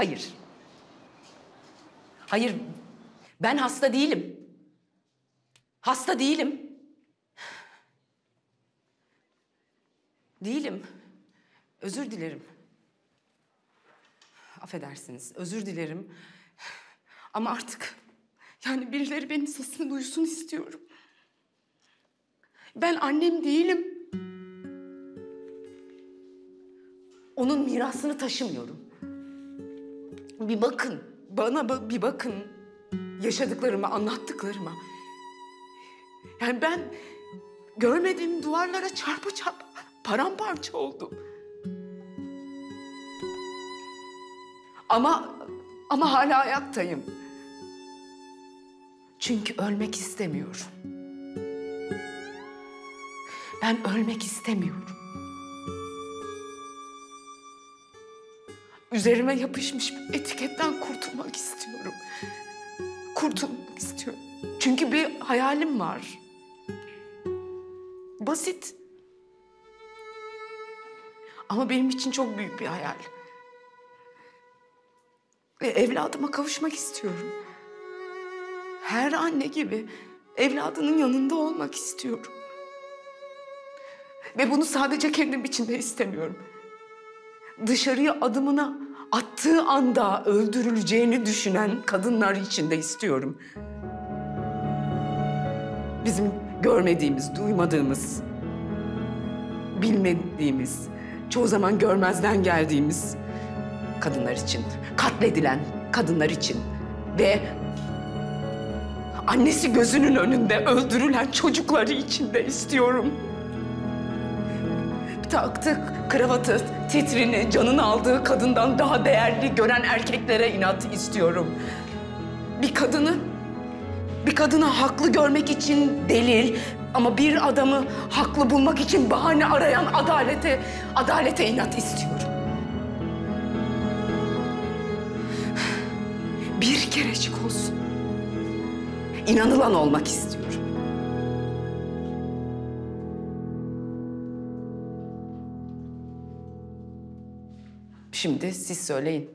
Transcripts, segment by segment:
Hayır. Hayır. Ben hasta değilim. Hasta değilim. Değilim. Özür dilerim. Affedersiniz. Özür dilerim. Ama artık yani birileri benim sesimi duysun istiyorum. Ben annem değilim. Onun mirasını taşımıyorum. Bir bakın, bana ba- bir bakın. Yaşadıklarıma, anlattıklarıma. Yani ben görmediğim duvarlara çarpa çarpa paramparça oldum. Ama ama hala ayaktayım. Çünkü ölmek istemiyorum. Ben ölmek istemiyorum. Üzerime yapışmış bir etiketten kurtulmak istiyorum. Kurtulmak istiyorum. Çünkü bir hayalim var. Basit. Ama benim için çok büyük bir hayal. Ve evladıma kavuşmak istiyorum. Her anne gibi evladının yanında olmak istiyorum. Ve bunu sadece kendim için de istemiyorum. Dışarıya adımını attığı anda öldürüleceğini düşünen kadınlar için de istiyorum. Bizim görmediğimiz, duymadığımız, bilmediğimiz, çoğu zaman görmezden geldiğimiz kadınlar için, katledilen kadınlar için ve annesi gözünün önünde öldürülen çocukları için de istiyorum. Taktık kravatı, titrini, canını aldığı kadından daha değerli gören erkeklere inat istiyorum. Bir kadını, bir kadını haklı görmek için delil ama bir adamı haklı bulmak için bahane arayan adalete, adalete inat istiyorum. Bir kerecik olsun. İnanılan olmak istiyorum. Şimdi siz söyleyin.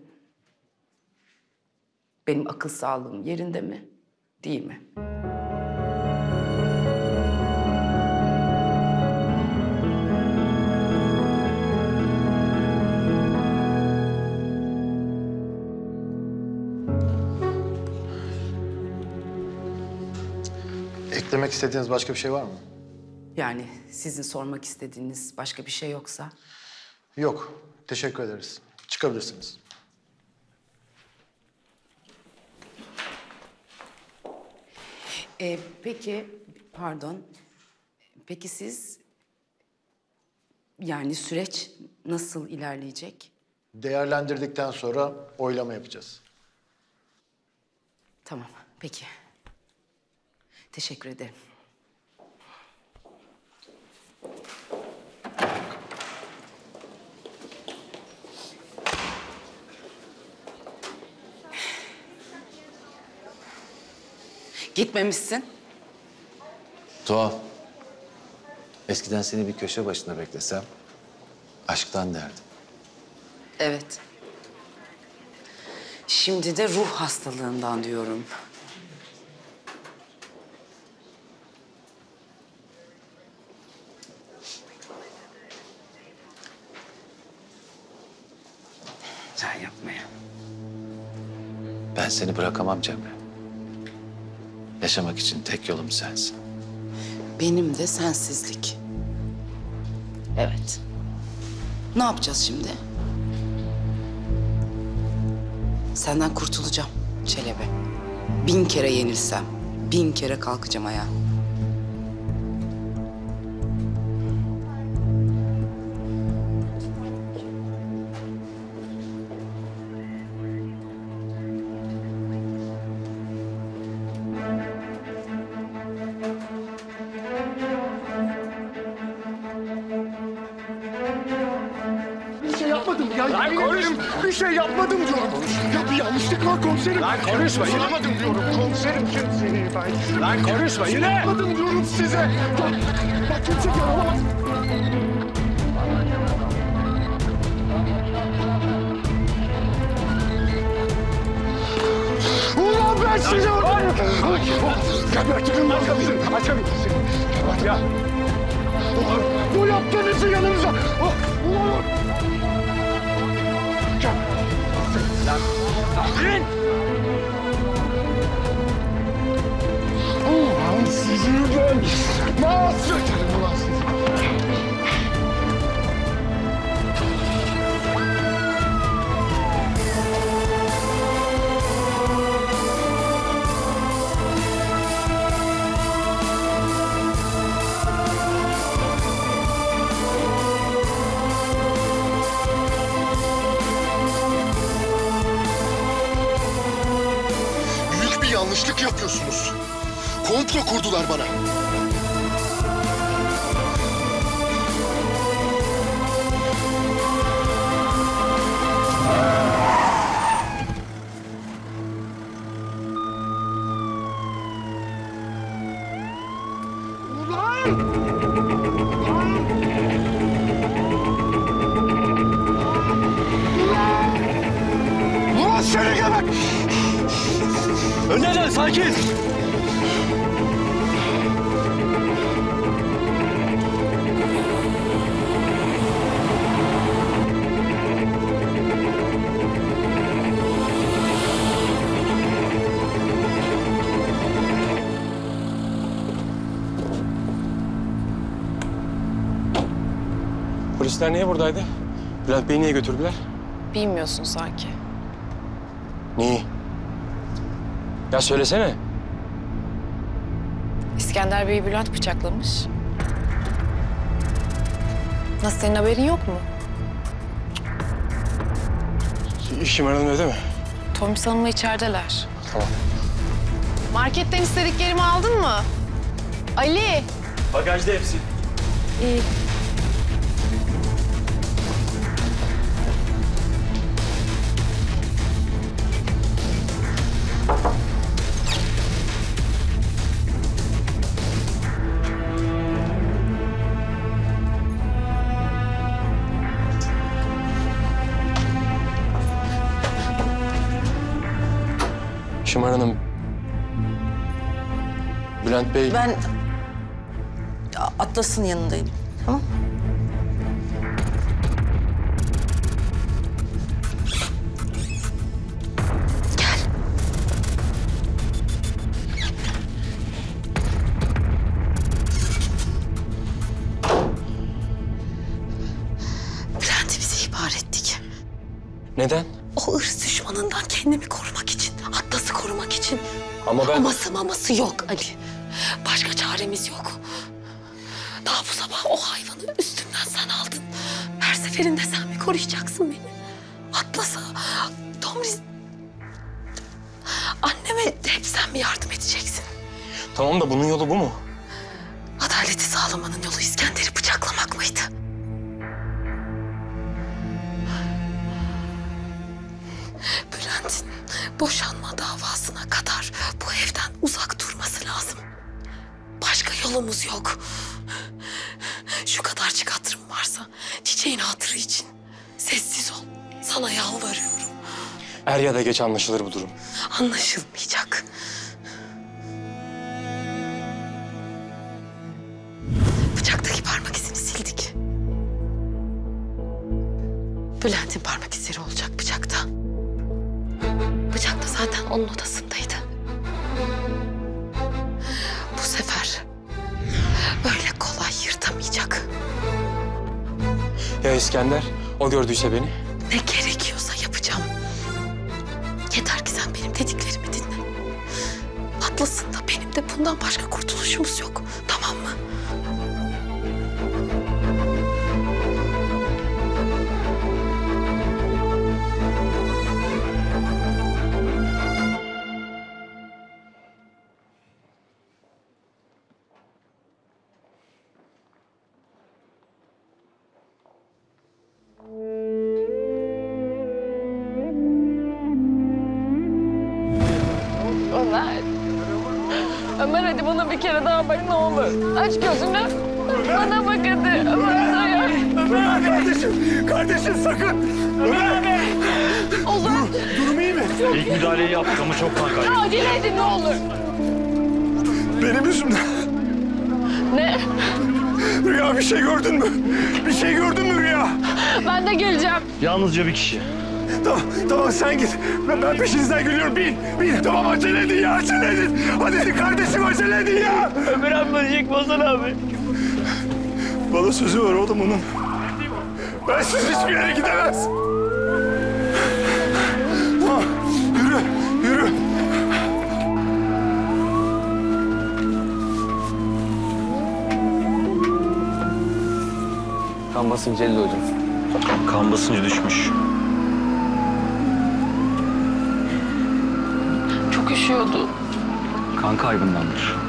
Benim akıl sağlığım yerinde mi? Değil mi? Eklemek istediğiniz başka bir şey var mı? Yani sizin sormak istediğiniz başka bir şey yoksa Yok. Teşekkür ederiz. Çıkabilirsiniz. Ee, peki, pardon. Peki siz, yani süreç nasıl ilerleyecek? Değerlendirdikten sonra oylama yapacağız. Tamam, peki. Teşekkür ederim. Gitmemişsin. Tuhaf. Eskiden seni bir köşe başında beklesem aşktan derdim. Evet. Şimdi de ruh hastalığından diyorum. Sen yapma ya. Ben seni bırakamam Cemre. Yaşamak için tek yolum sensin. Benim de sensizlik. Evet. Ne yapacağız şimdi? Senden kurtulacağım Çelebi. Bin kere yenilsem, bin kere kalkacağım ayağa. Komiserim. Lan konuşma. Yapmadım diyorum komiserim kimseyi ben. Lan konuşma yine. Yapmadım diyorum size. Ya, bak kimse yaralamaz. Ben sizi orada... Gebertirim ben kapıyı. Açabilirsin. Ya. Ulan bu yaptığınızı yanınıza... Oh, Ulan! Lan. Lan. Sizi ben... Mahvederim ulan yanlışlık yapıyorsunuz. Komplo kurdular bana. Polisler niye buradaydı? Bülent Bey'i niye götürdüler? Bilmiyorsun sanki. Neyi? Ya söylesene. İskender Bey'i Bülent bıçaklamış. Nasıl senin haberin yok mu? İşim aranın öyle mi? Tomris Hanım'la içerideler. Tamam. Marketten istediklerimi aldın mı? Ali. Bagajda hepsi. İyi. Ben Atlas'ın yanındayım. Sana yalvarıyorum. Er ya da geç anlaşılır bu durum. Anlaşılmayacak. Bıçaktaki parmak izini sildik. Bülent'in parmak izleri olacak bıçakta. Bıçak da zaten onun odasındaydı. Bu sefer öyle kolay yırtamayacak. Ya İskender? O gördüyse beni? Ne gerekiyorsa yapacağım. Yeter ki sen benim dediklerimi dinle. Atlas'ın da benim de bundan başka kurtuluşumuz yok. Kardeşim acele edin ya. Ömer abi ölecek Mazhar abi. Bana sözü var oğlum onun. Ben siz hiçbir yere gidemez. Tamam, yürü, yürü. Kan basıncı 50 hocam. Kan basıncı düşmüş. Çok üşüyordu. Kan kaybındandır.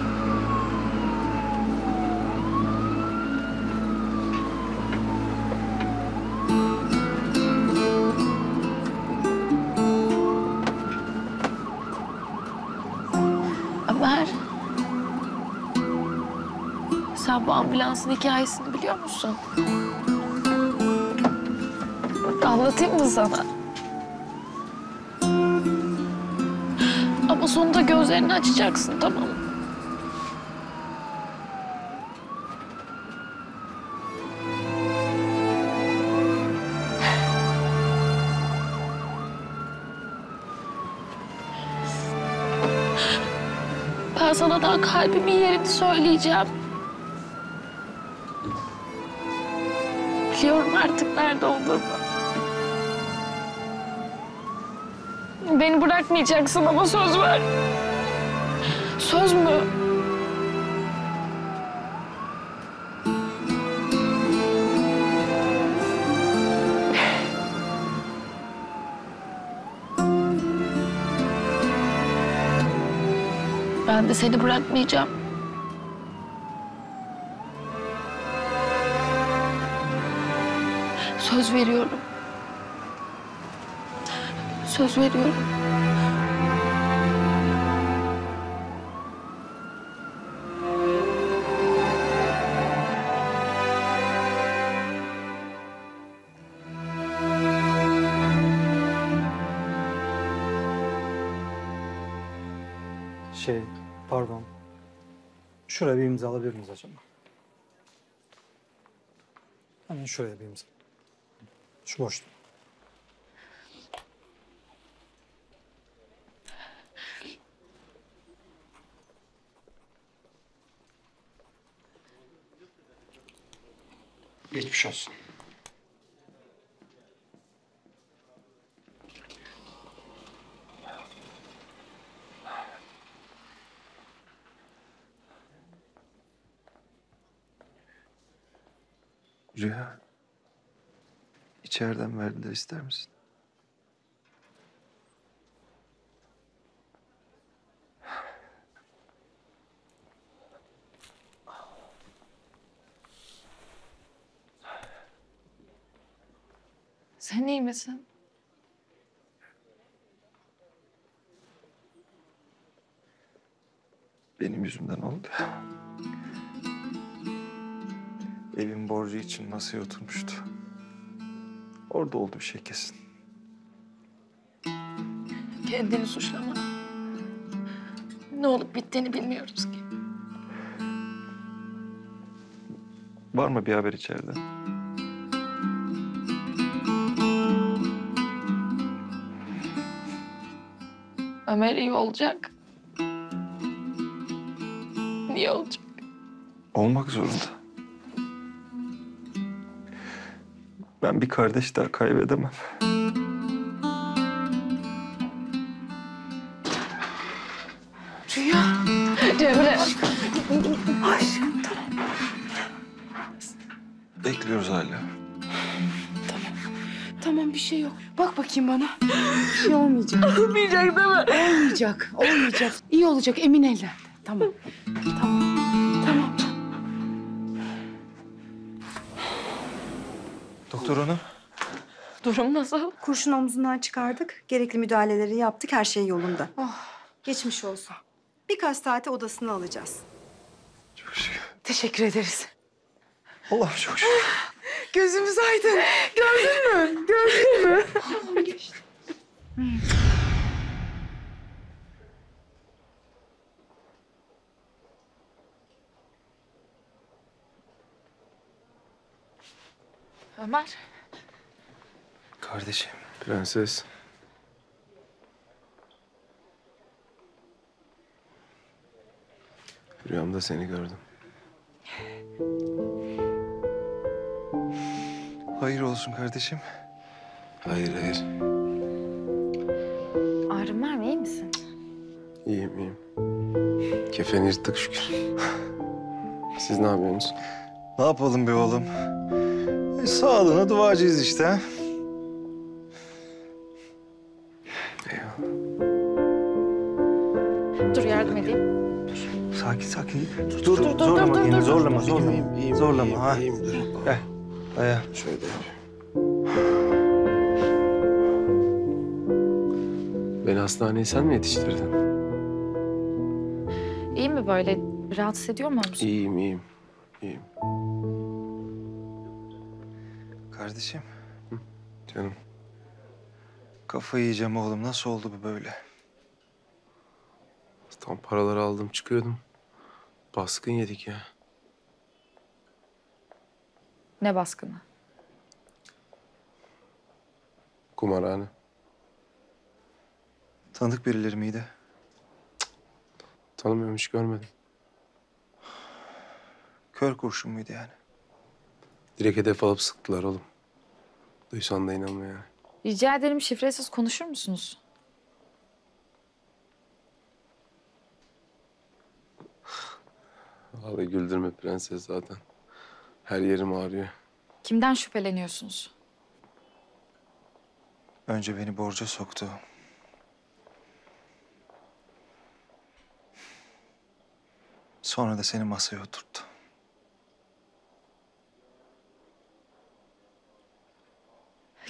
Ambulansın hikayesini biliyor musun? Anlatayım mı sana? Ama sonunda gözlerini açacaksın tamam mı? Ben sana daha kalbimin yerini söyleyeceğim. Beni bırakmayacaksın ama söz ver. Söz mü? Ben de seni bırakmayacağım. Söz veriyorum. Söz veriyorum. Şuraya bir imza alabilir miyiz acaba? Hemen şuraya bir imza. Şu boşluk. Geçmiş olsun. Rüya. İçeriden verdiler ister misin? Sen iyi misin? Benim yüzümden oldu. Evin borcu için masaya oturmuştu. Orada oldu bir şey kesin. Kendini suçlama. Ne olup bittiğini bilmiyoruz ki. Var mı bir haber içeriden? Ömer iyi olacak. Niye olacak? Olmak zorunda. Ben bir kardeş daha kaybedemem. Rüya. Cemre. Aşkım tamam. Bekliyoruz hala. Tamam bir şey yok. Bak bakayım bana. Bir şey olmayacak. Olmayacak değil mi? Olmayacak. Olmayacak. İyi olacak emin ellerde. Tamam. Tamam. Nasıl? Kurşun omzundan çıkardık. Gerekli müdahaleleri yaptık. Her şey yolunda. Geçmiş olsun. Birkaç saate odasına alacağız. Çok şükür. Teşekkür ederiz. Allah'ım çok şükür. Gözümüz aydın. Gördün mü? Gördün mü? Ömer. Kardeşim. Prenses. Rüyamda seni gördüm. Hayır olsun kardeşim. Hayır, hayır. Ağrın var mı? İyi misin? İyiyim, iyiyim. Kefeni yırttık şükür. Siz ne yapıyorsunuz? Ne yapalım be oğlum? E, sağlığına duacıyız işte ha. Sakin sakin. Dur, dur, dur, zorlama dur, dur, kendini, dur. zorlama, zorlama. İyiyim, iyiyim, zorlama iyiyim, ha. iyiyim, dur. Gel, daya. Şöyle Beni hastaneye sen mi yetiştirdin? İyi mi böyle? Rahatsız ediyor mu omzun? İyiyim, iyiyim. İyiyim. Kardeşim. Canım. Kafayı yiyeceğim oğlum. Nasıl oldu bu böyle? Tam paraları aldım çıkıyordum. Baskın yedik ya. Ne baskını? Kumarhane. Tanıdık birileri miydi? Tanımıyorum hiç görmedim. Kör kurşun muydu yani? Direkt hedef alıp sıktılar oğlum. Duysan da inanma yani. Rica ederim şifresiz konuşur musunuz? Vallahi güldürme prenses zaten. Her yerim ağrıyor. Kimden şüpheleniyorsunuz? Önce beni borca soktu. Sonra da seni masaya oturttu.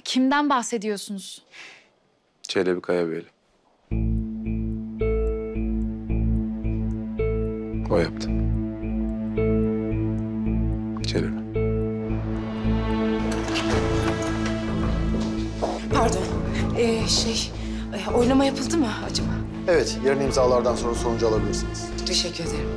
Kimden bahsediyorsunuz? Çelebi Kayabeyli. O yaptı. Ee, şey, e, oylama yapıldı mı acaba? Evet, yarın imzalardan sonra sonucu alabilirsiniz. Teşekkür ederim.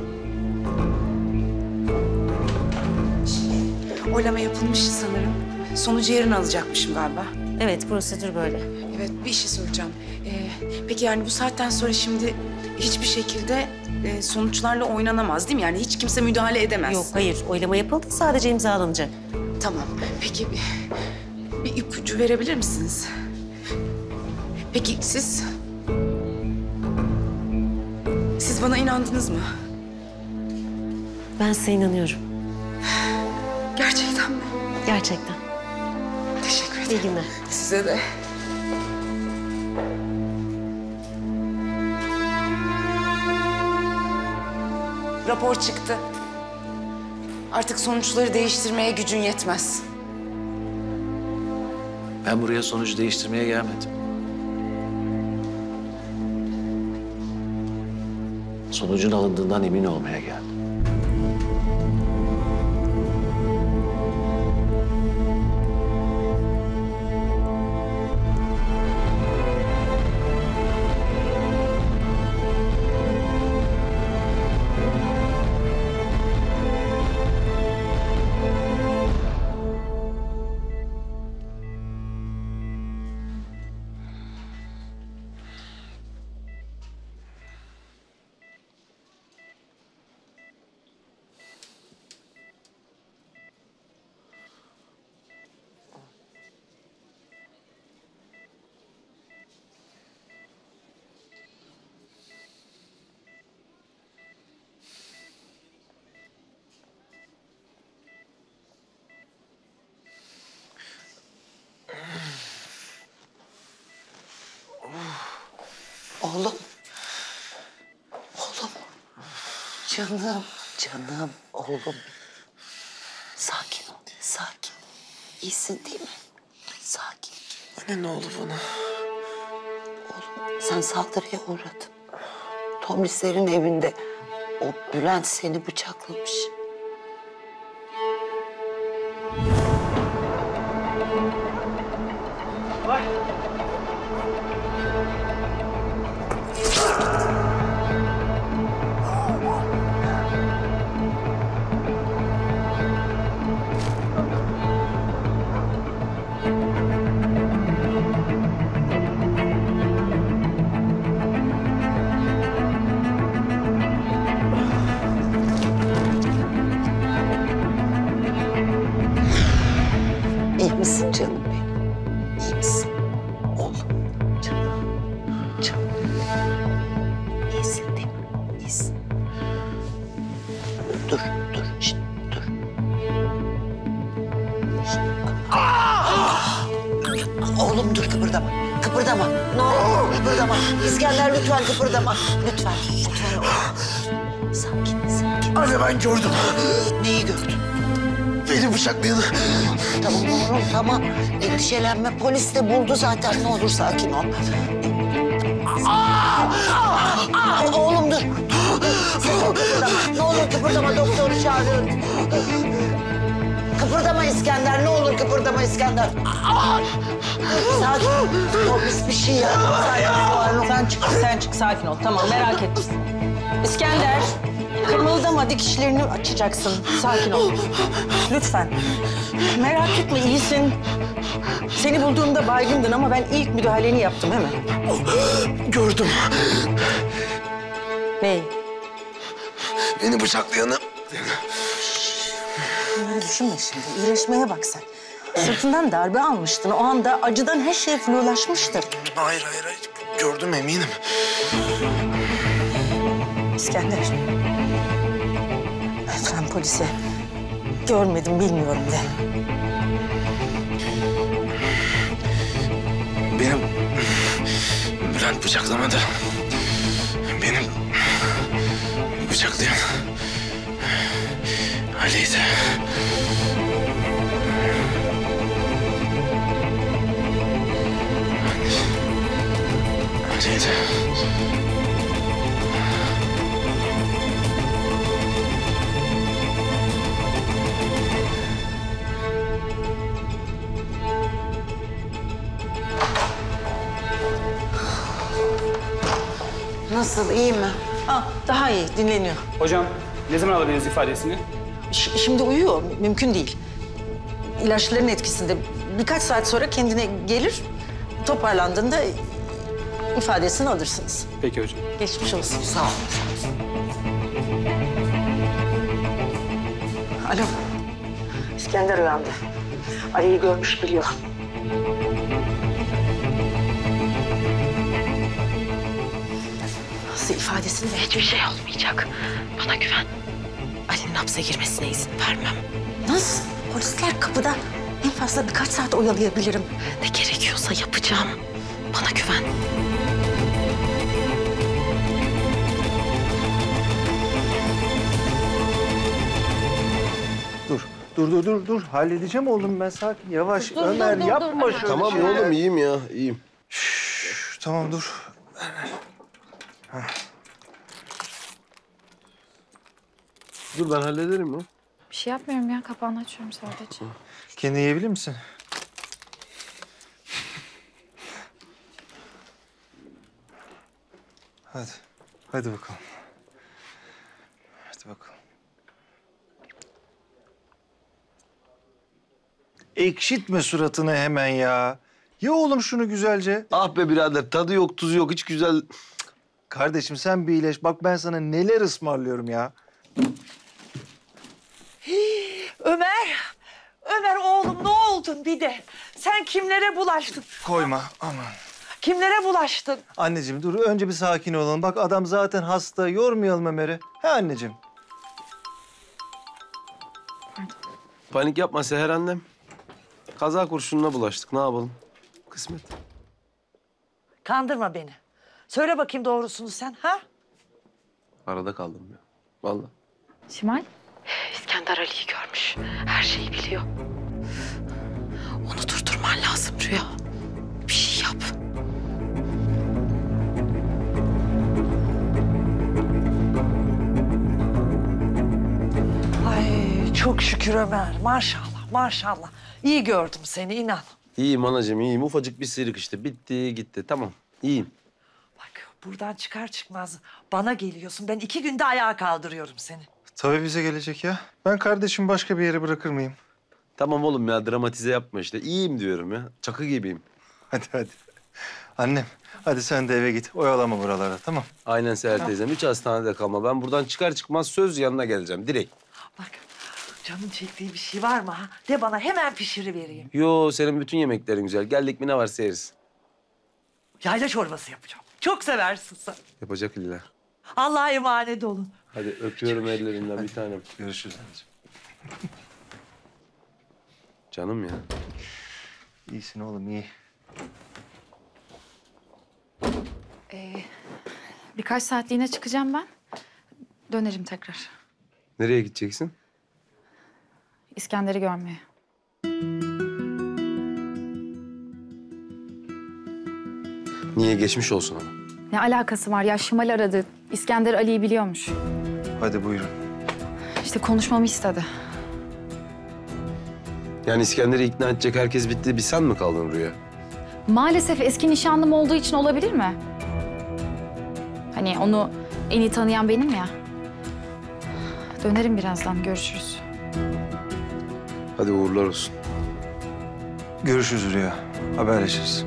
Oylama yapılmış sanırım. Sonucu yarın alacakmışım galiba. Evet prosedür böyle. Evet, bir şey soracağım. Ee, peki yani bu saatten sonra şimdi hiçbir şekilde e, sonuçlarla oynanamaz değil mi? Yani hiç kimse müdahale edemez. Yok hayır oylama yapıldı sadece imzalanacak. Tamam. Peki bir, bir ipucu verebilir misiniz? Peki siz? Siz bana inandınız mı? Ben size inanıyorum. Gerçekten mi? Gerçekten. Teşekkür ederim. İyi günler. Size de. Rapor çıktı. Artık sonuçları değiştirmeye gücün yetmez. Ben buraya sonucu değiştirmeye gelmedim. Sonucun alındığından emin olmaya geldim. Canım, canım, oğlum. Sakin ol, sakin. İyisin değil mi? Sakin. Anne ne oldu bana? Oğlum sen saldırıya uğradın. Tomrislerin evinde o Bülent seni bıçaklamış. Endişelenme. Polis de buldu zaten. Ne olur sakin ol. Aa! Aa! Oğlum dur. Sakın kıpırdama. Ne olur kıpırdama. Doktoru çağırıyorum. Kıpırdama İskender. Ne olur kıpırdama İskender. Aa! Sakin. Polis bir şey yap. Sakin ol. Sen çık, sen çık. Sakin ol. Tamam, merak etme. İskender, kımıldama dikişlerini açacaksın. Sakin ol. Lütfen. Merak etme, iyisin. Seni bulduğumda baygındın ama ben ilk müdahaleni yaptım hemen. Gördüm. Neyi? Beni bıçaklayanı. Bunları düşünme şimdi. İyileşmeye bak sen. Sırtından darbe almıştın. O anda acıdan her şey flulaşmıştır. Hayır hayır hayır. Gördüm eminim. İskender. Lütfen polise. Görmedim, bilmiyorum de. Bülent bıçaklamadı. Benim bıçaklayan Ali'ydi. Ali'ydi. Nasıl? iyi mi? Ha, daha iyi, dinleniyor. Hocam ne zaman alabiliriz ifadesini? Ş- şimdi uyuyor, mümkün değil. İlaçların etkisinde birkaç saat sonra kendine gelir. Toparlandığında ifadesini alırsınız. Peki hocam. Geçmiş olsun. Sağ ol. Alo. İskender uyandı. Ali'yi görmüş biliyor. İfadesinde hiçbir şey olmayacak. Bana güven. Ali'nin hapse girmesine izin vermem. Nasıl? Polisler kapıda. En fazla birkaç saat oyalayabilirim. Ne gerekiyorsa yapacağım. Bana güven. Dur, dur, dur, dur, dur. Halledeceğim oğlum ben sakin. Yavaş. Dur, Ömer dur, dur, yapma dur. şöyle Tamam şeyler. oğlum iyiyim ya iyiyim. Şş, tamam dur. Dur ben hallederim ya. Bir şey yapmıyorum ya. Kapağını açıyorum sadece. Kendini yiyebilir misin? Hadi. Hadi bakalım. Hadi bakalım. Ekşitme suratını hemen ya. Ye oğlum şunu güzelce. Ah be birader tadı yok tuzu yok hiç güzel. Kardeşim sen bir iyileş. Bak ben sana neler ısmarlıyorum ya. Ömer, Ömer oğlum ne oldun bir de? Sen kimlere bulaştın? Koyma aman. Kimlere bulaştın? Anneciğim dur önce bir sakin olalım. Bak adam zaten hasta. Yormayalım Ömer'i. He anneciğim? Panik yapma Seher annem. Kaza kurşununa bulaştık ne yapalım? Kısmet. Kandırma beni. Söyle bakayım doğrusunu sen ha? Arada kaldım ya. Vallahi. Şimal? İskender Ali'yi görmüş. Her şeyi biliyor. Onu durdurman lazım Rüya. Bir şey yap. Ay çok şükür Ömer. Maşallah maşallah. İyi gördüm seni inan. İyiyim anacığım iyiyim. Ufacık bir sıyrık işte. Bitti gitti tamam. İyiyim. buradan çıkar çıkmaz bana geliyorsun. Ben iki günde ayağa kaldırıyorum seni. Tabii bize gelecek ya. Ben kardeşimi başka bir yere bırakır mıyım? Tamam oğlum ya dramatize yapma işte. İyiyim diyorum ya. Çakı gibiyim. Hadi hadi. Annem hadi sen de eve git. Oyalama buralarda tamam. Aynen Seher teyzem. Hiç hastanede kalma. Ben buradan çıkar çıkmaz söz yanına geleceğim direkt. Canın çektiği bir şey var mı ha? De bana hemen pişirivereyim. Yo senin bütün yemeklerin güzel. Geldik mi ne varsa yeriz. Yayla çorbası yapacağım. Çok seversin sen. Yapacak illa. Allah'a emanet olun. Hadi öpüyorum ellerinden bir tanem. Görüşürüz anneciğim. Canım ya. İyisin oğlum iyi. Ee, birkaç saatliğine çıkacağım ben. Dönerim tekrar. Nereye gideceksin? İskender'i görmeye. Niye geçmiş olsun ama. Ne alakası var ya? Şimal aradı. İskender Ali'yi biliyormuş. Hadi buyurun. İşte konuşmamı istedi. Yani İskender'i ikna edecek herkes bitti. Bir sen mi kaldın Rüya? Maalesef eski nişanlım olduğu için olabilir mi? Hani onu en iyi tanıyan benim ya. Dönerim birazdan. Görüşürüz. Hadi uğurlar olsun. Görüşürüz Rüya. Haberleşiriz.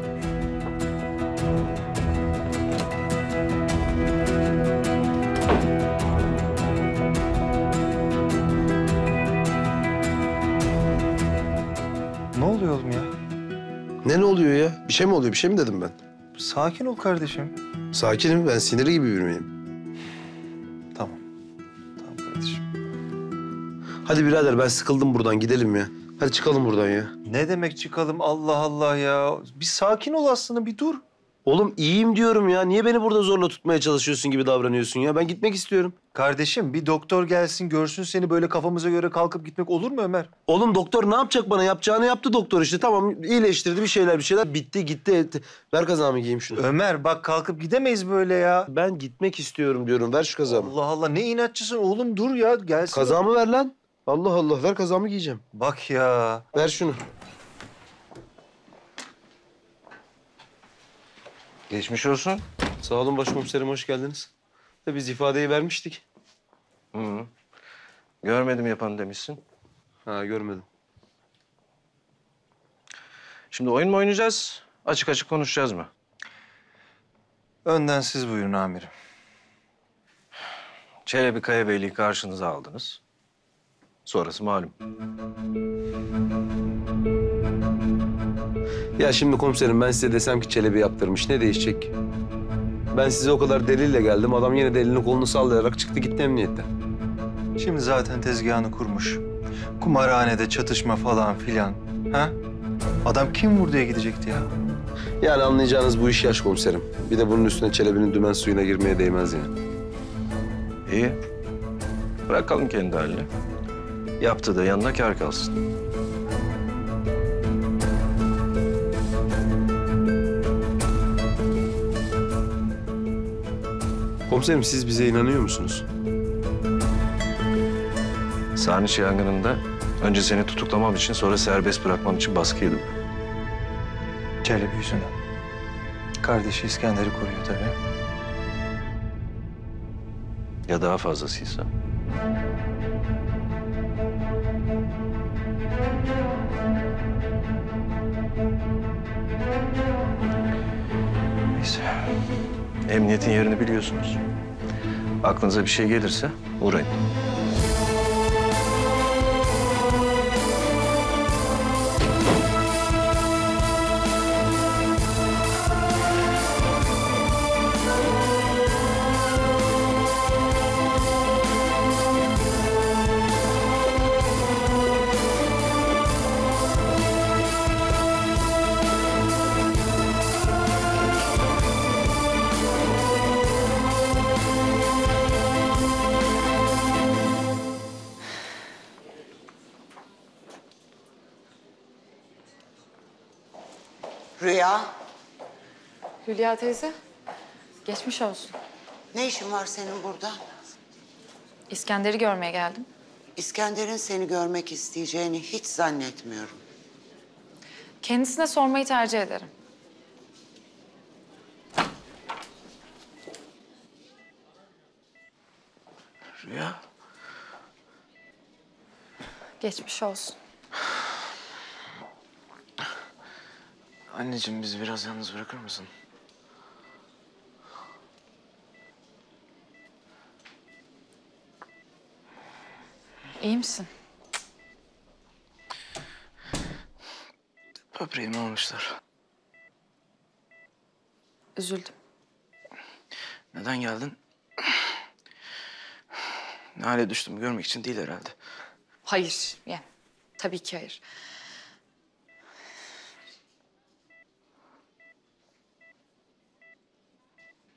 Oluyor ya? Bir şey mi oluyor? Bir şey mi dedim ben? Sakin ol kardeşim. Sakinim. Ben sinirli gibi bir miyim? Tamam. Tamam kardeşim. Hadi birader ben sıkıldım buradan. Gidelim ya. Hadi çıkalım buradan ya. Ne demek çıkalım Allah Allah ya. Bir sakin ol aslında bir dur. Oğlum iyiyim diyorum ya. Niye beni burada zorla tutmaya çalışıyorsun gibi davranıyorsun ya? Ben gitmek istiyorum. Kardeşim bir doktor gelsin görsün seni böyle kafamıza göre kalkıp gitmek olur mu Ömer? Oğlum doktor ne yapacak bana? Yapacağını yaptı doktor işte. Tamam iyileştirdi bir şeyler bir şeyler. Bitti gitti etti. Ver kazağımı giyeyim şunu. Ömer bak kalkıp gidemeyiz böyle ya. Ben gitmek istiyorum diyorum. Ver şu kazağımı. Allah Allah ne inatçısın oğlum dur ya gelsin. Kazağımı ver lan. Allah Allah ver kazağımı giyeceğim. Bak ya. Ver şunu. Geçmiş olsun. Sağ olun başkomiserim hoş geldiniz. De biz ifadeyi vermiştik. Hı. Görmedim yapan demişsin. Ha görmedim. Şimdi oyun mu oynayacağız? Açık açık konuşacağız mı? Önden siz buyurun amirim. Çelebi Kayabeyli'yi karşınıza aldınız. Sonrası malum. Ya şimdi komiserim ben size desem ki Çelebi yaptırmış ne değişecek? Ben size o kadar delille geldim. Adam yine de elini kolunu sallayarak çıktı gitti emniyetten. Şimdi zaten tezgahını kurmuş. Kumarhanede çatışma falan filan. Ha? Adam kim vur diye gidecekti ya. Yani anlayacağınız bu iş yaş komiserim. Bir de bunun üstüne Çelebi'nin dümen suyuna girmeye değmez yani. İyi. Bırakalım kendi haline. Yaptı da yanına kar kalsın. Komiserim siz bize inanıyor musunuz? Sarnıç yangınında önce seni tutuklamam için sonra serbest bırakmam için baskı yedim. Çelebi yüzünden. Kardeşi İskender'i koruyor tabii. Ya daha fazlasıysa? Emniyetin yerini biliyorsunuz. Aklınıza bir şey gelirse uğrayın. Ziya teyze. Geçmiş olsun. Ne işin var senin burada? İskender'i görmeye geldim. İskender'in seni görmek isteyeceğini hiç zannetmiyorum. Kendisine sormayı tercih ederim. Rüya. Geçmiş olsun. Anneciğim bizi biraz yalnız bırakır mısın? İyi misin? Böbreğimi almışlar. Üzüldüm. Neden geldin? Ne hale düştüm görmek için değil herhalde. Hayır. Yani, tabii ki hayır.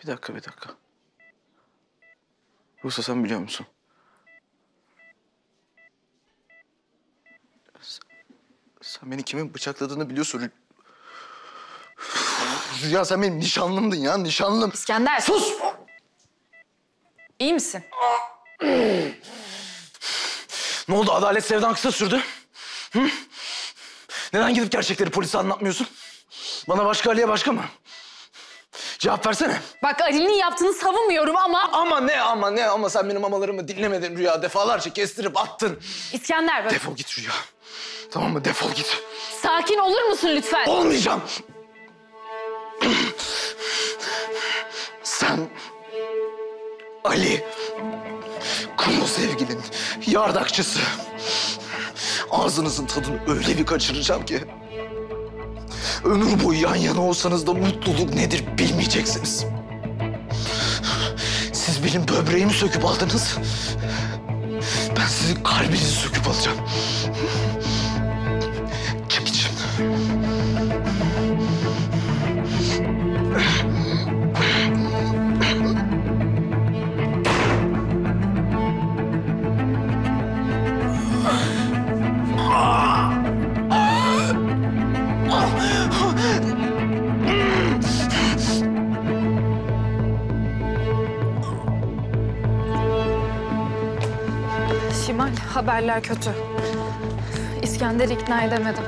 Bir dakika, bir dakika. Yoksa sen biliyor musun? Sen beni kimin bıçakladığını biliyorsun. Rü- Rüya sen benim nişanlımdın ya, nişanlım. İskender. Sus! İyi misin? Ne oldu? Adalet sevdan kısa sürdü. Hı? Neden gidip gerçekleri polise anlatmıyorsun? Bana başka Ali'ye başka mı? Cevap versene. Bak Ali'nin yaptığını savunmuyorum ama... Ama ne ama ne ama sen benim amalarımı dinlemedin Rüya. Defalarca kestirip attın. İskender bak. Defol git Rüya. Tamam mı? Defol git. Sakin olur musun lütfen? Olmayacağım. Sen Ali Kumu sevgilin yardakçısı. Ağzınızın tadını öyle bir kaçıracağım ki. Ömür boyu yan yana olsanız da mutluluk nedir bilmeyeceksiniz. Siz benim böbreğimi söküp aldınız. Ben sizin kalbinizi söküp alacağım. Haberler kötü. İskender'i ikna edemedim.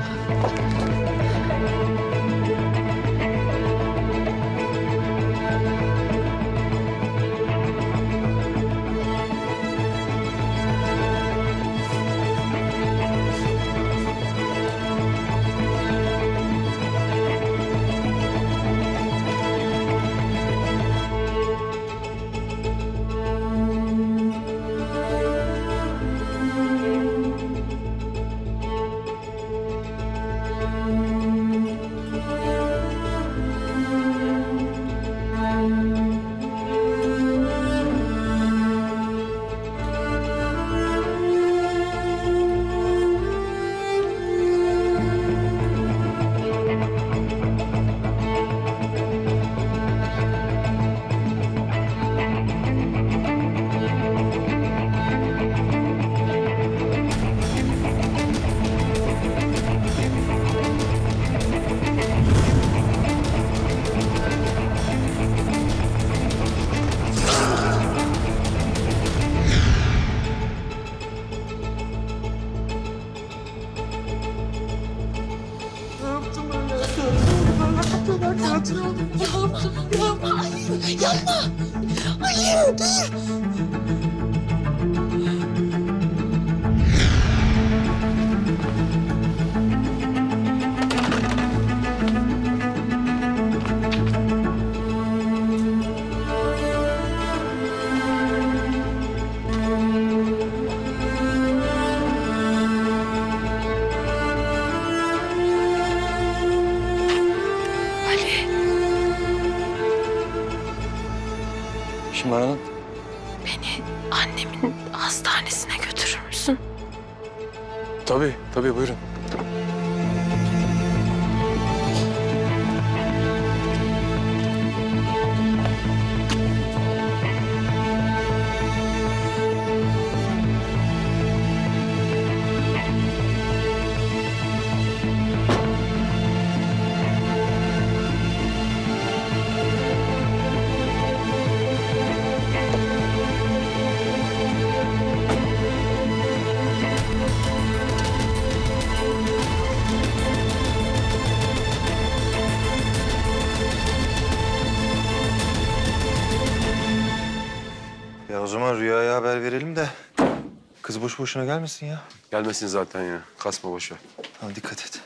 Boş boşuna gelmesin ya. Gelmesin zaten ya. Kasma boşa. Tamam dikkat et.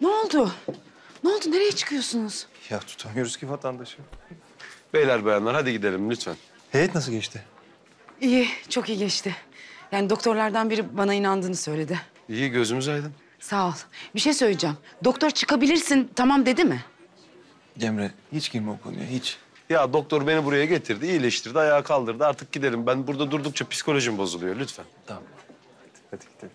Ne oldu? Ne oldu? Nereye çıkıyorsunuz? Ya tutamıyoruz ki vatandaşı. Beyler bayanlar hadi gidelim lütfen. Heyet nasıl geçti? İyi, çok iyi geçti. Yani doktorlardan biri bana inandığını söyledi. İyi gözümüz aydın. Sağ ol. Bir şey söyleyeceğim. Doktor çıkabilirsin tamam dedi mi? Cemre hiç girme o konuya hiç. Ya doktor beni buraya getirdi, iyileştirdi, ayağa kaldırdı. Artık gidelim. Ben burada durdukça psikolojim bozuluyor lütfen. Tamam. Hadi gidelim.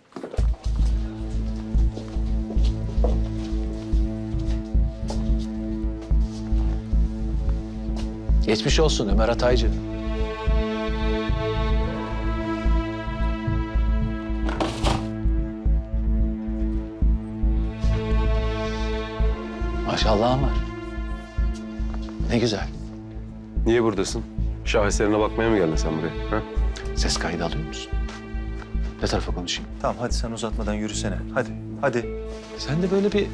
Geçmiş olsun Ömer Ataycı. Maşallahın var. Ne güzel. Niye buradasın? Şaheserine bakmaya mı geldin sen buraya? Ha? Ses kaydı alıyor musun? Ne tarafa konuşayım? Tamam hadi sen uzatmadan yürüsene. Hadi, hadi. Sende böyle bir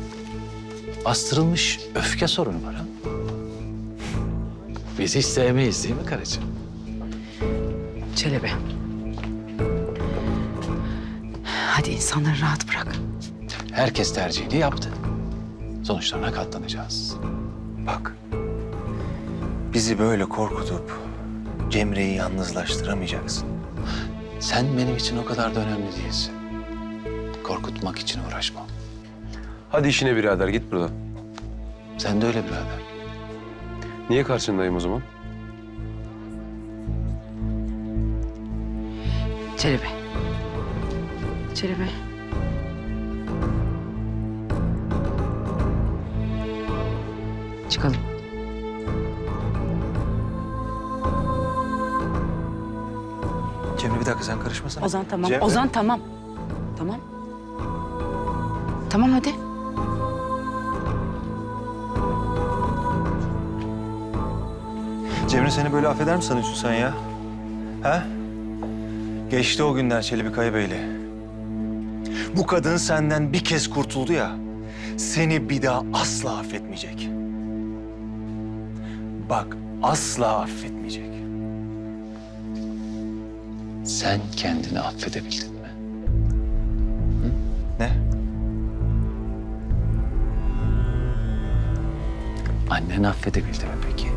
bastırılmış öfke sorunu var ha? Biz hiç sevmeyiz değil mi karıcığım? Çelebi. Hadi insanları rahat bırak. Herkes tercihini yaptı. Sonuçlarına katlanacağız. Bak. Bizi böyle korkutup Cemre'yi yalnızlaştıramayacaksın. Sen benim için o kadar da önemli değilsin. Korkutmak için uğraşmam. Hadi işine birader git buradan. Sen de öyle birader. Niye karşındayım o zaman? Çelebi. Çelebi. Çıkalım. Cemre bir dakika sen karışmasana. Ozan tamam. Cemre. Ozan tamam. Tamam. Tamam hadi. Cemre seni böyle affeder mi sanıyorsun sen ya? Ha? Geçti o günler Çelebi Kayabeyli. Bu kadın senden bir kez kurtuldu ya. Seni bir daha asla affetmeyecek. Bak asla affetmeyecek. Sen kendini affedebildin mi? Ne? Annen affedebildi mi peki?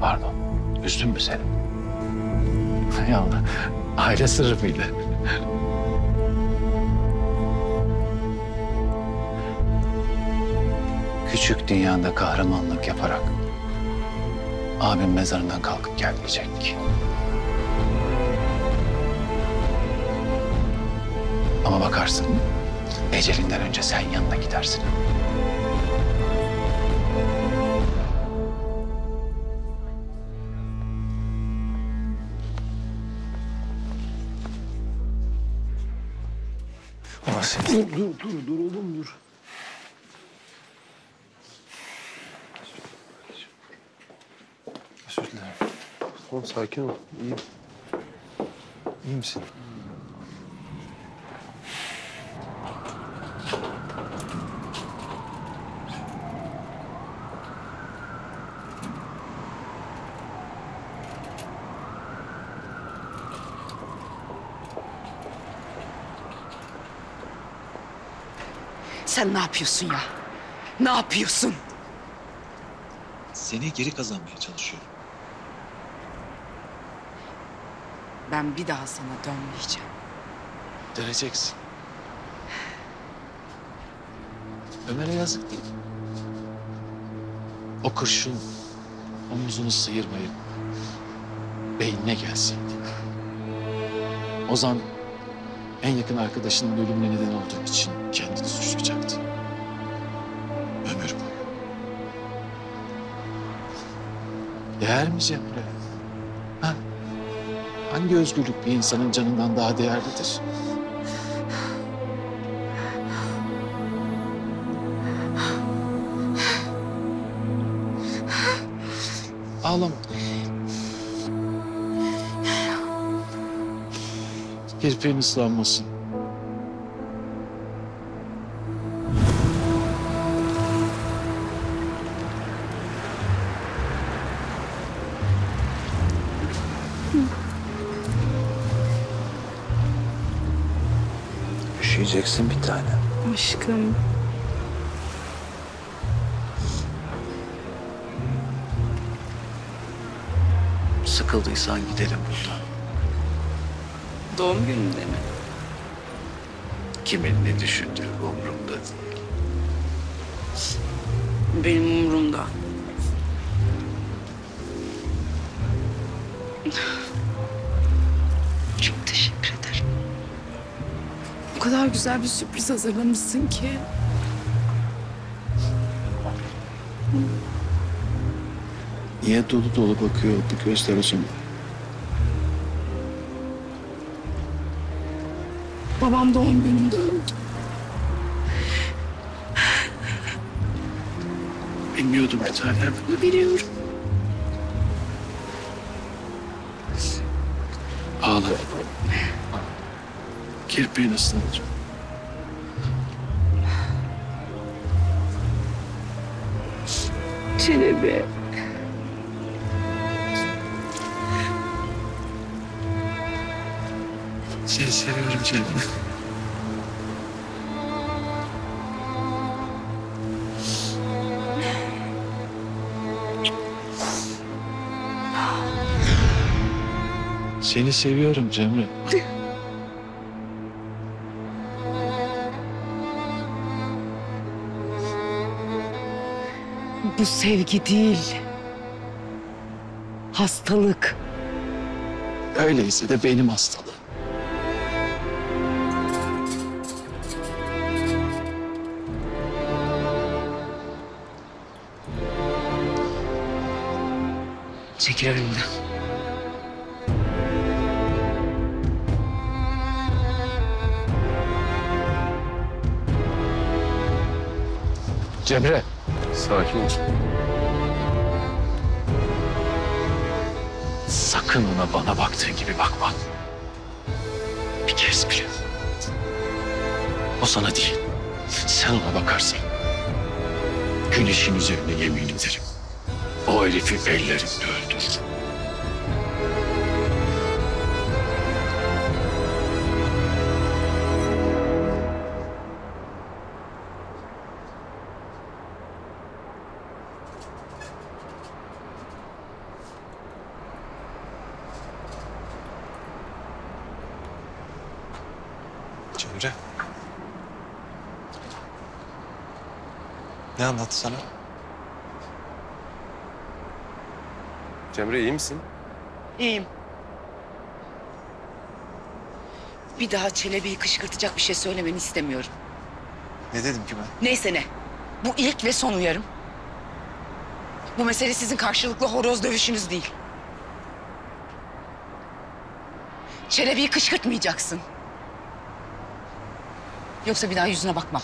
Pardon, üzdün mü seni? Hay Allah, aile sırrı mıydı? Küçük dünyanda kahramanlık yaparak abim mezarından kalkıp gelmeyecek. Ama bakarsın ecelinden önce sen yanına gidersin. Dur dur dur dur oğlum dur. Tamam sakin ol. İyiyim. İyi misin? Sen ne yapıyorsun ya? Ne yapıyorsun? Seni geri kazanmaya çalışıyorum. Ben bir daha sana dönmeyeceğim. Döneceksin. Ömer'e yazık değil. O kurşun omuzunu sıyırmayıp beynine gelseydi. Ozan en yakın arkadaşının ölümüne neden olduğu için kendini suçlayacaktı. Ömür boyu. Değer mi Cemre? Ha? Hangi özgürlük bir insanın canından daha değerlidir? Ağlama. Kirpiğin ıslanmasın. Göreceksin bir tane. Aşkım. Sıkıldıysan gidelim buradan. Doğum gününde mi? Kimin ne düşündüğü umurumda değil. Benim umurumda. Kadar güzel bir sürpriz hazırlamışsın ki. Niye dolu dolu bakıyor bu gözler o zaman? Babam doğum gününde öldü. Bilmiyordum bir tanem. Biliyorum. Kirpiğin ıslanacak. Çelebi. Seni seviyorum canım. Seni seviyorum Cemre. Bu sevgi değil. Hastalık. Öyleyse de benim hastalığım. Çekil önümden. Cemre. Sakin ol. Sakın ona bana baktığın gibi bakma. Bir kez bile. O sana değil. Sen ona bakarsan. Güneşin üzerine yemin ederim. O herifi ellerimle öldür. Anlattı sana? Cemre iyi misin? İyiyim. Bir daha Çelebi'yi kışkırtacak bir şey söylemeni istemiyorum. Ne dedim ki ben? Neyse ne. Bu ilk ve son uyarım. Bu mesele sizin karşılıklı horoz dövüşünüz değil. Çelebi'yi kışkırtmayacaksın. Yoksa bir daha yüzüne bakmam.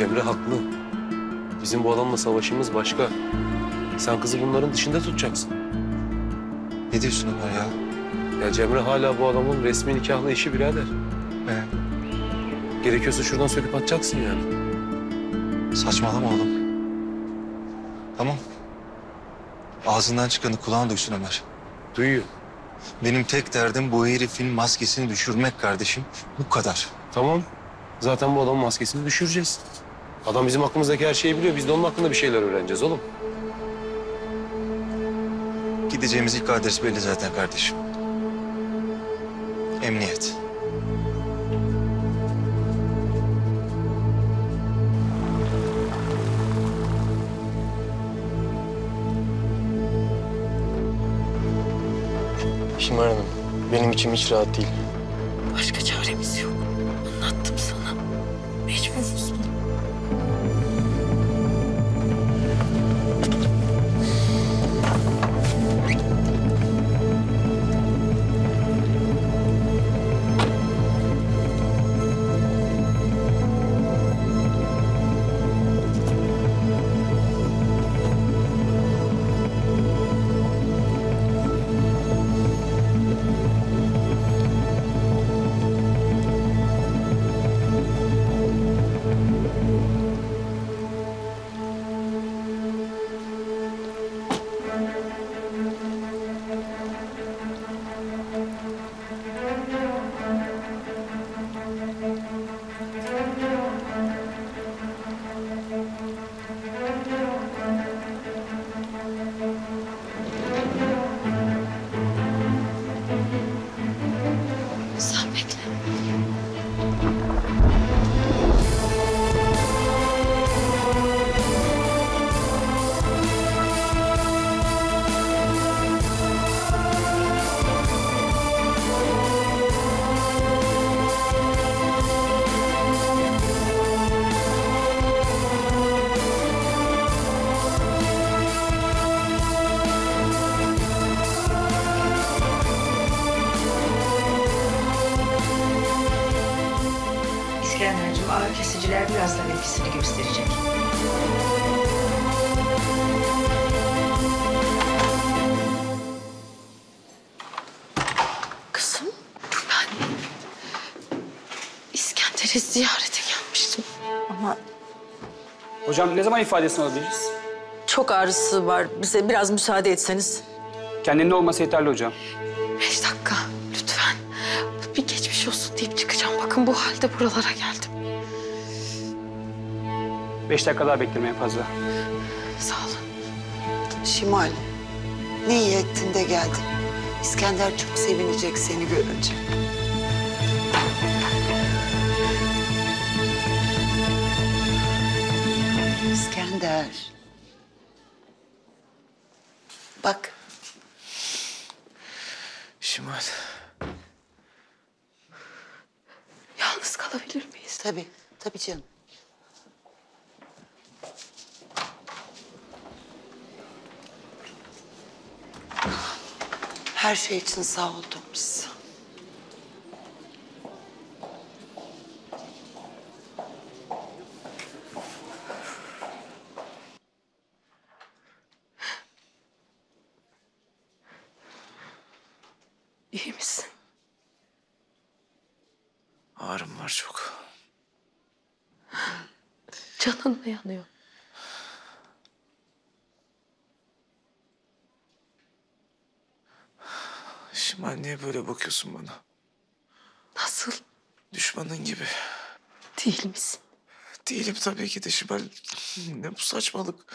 Cemre haklı. Bizim bu adamla savaşımız başka. Sen kızı bunların dışında tutacaksın. Ne diyorsun Ömer ya? Ya Cemre hala bu adamın resmi nikahlı işi birader. Ee? Gerekiyorsa şuradan söküp atacaksın yani. Saçmalama oğlum. Tamam. Ağzından çıkanı kulağın duysun Ömer. Duyuyor. Benim tek derdim bu herifin maskesini düşürmek kardeşim. Bu kadar. Tamam. Zaten bu adamın maskesini düşüreceğiz. Adam bizim hakkımızdaki her şeyi biliyor. Biz de onun hakkında bir şeyler öğreneceğiz oğlum. Gideceğimiz ilk adres belli zaten kardeşim. Emniyet. Şimar Hanım, benim içim hiç rahat değil. İfadesini alabiliriz? Çok ağrısı var. Bize biraz müsaade etseniz. Kendinde olması yeterli hocam. beş dakika lütfen. Bir geçmiş olsun deyip çıkacağım. Bakın bu halde buralara geldim. Beş dakika daha beklemeyin fazla. Sağ olun. Şimal, ne iyi ettin de geldin. İskender çok sevinecek seni görünce. Tabii, tabii canım. Her şey için sağ ol Tomris. İyi misin? Ağrım var çok. Canın mı yanıyor? Şimal niye böyle bakıyorsun bana? Nasıl? Düşmanın gibi. Değil misin? Değilim tabii ki de Şimal. Ne bu saçmalık?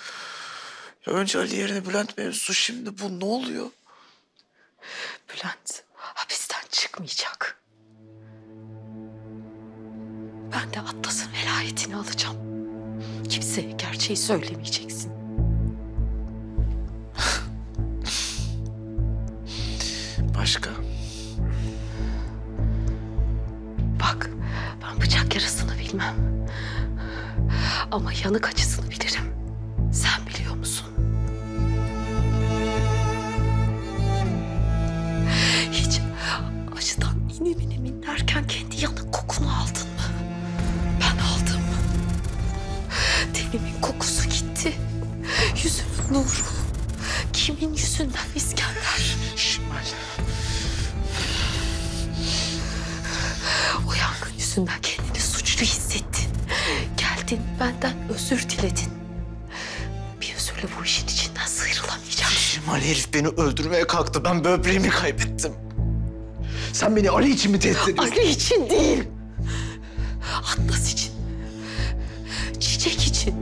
Ya önce Ali yerine Bülent mevzusu şimdi bu ne oluyor? Bülent hapisten çıkmayacak. Ben de Atlas'ın velayetini alacağım. Kimseye gerçeği söylemeyeceksin. Başka? Bilmem. Ama yanık acısını bilirim. Sen biliyor musun? Hiç acıdan inim inim inlerken kendi yanık kokunu aldın mı? Ben aldım. Tenimin kokusu gitti. Yüzümün nuru. Kimin yüzünden İskender? Şimal. O yangın yüzünden benden özür diledin. Bir özürle bu işin içinden sıyrılamayacaksın. Şimal herif beni öldürmeye kalktı. Ben böbreğimi kaybettim. Sen beni Ali için mi tehdit ediyorsun? Ali için değil. Atlas için. Çiçek için.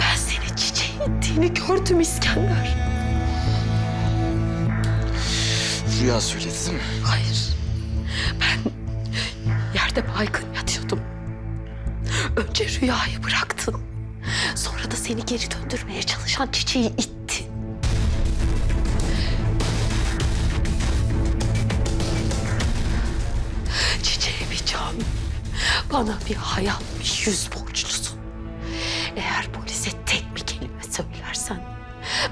Ben senin çiçeği ettiğini gördüm İskender. Rüya söyledi baygın yatıyordum. Önce rüyayı bıraktın. Sonra da seni geri döndürmeye çalışan çiçeği ittin. Çiçeğe bir can, bana bir hayal, bir yüz borçlusun. Eğer polise tek bir kelime söylersen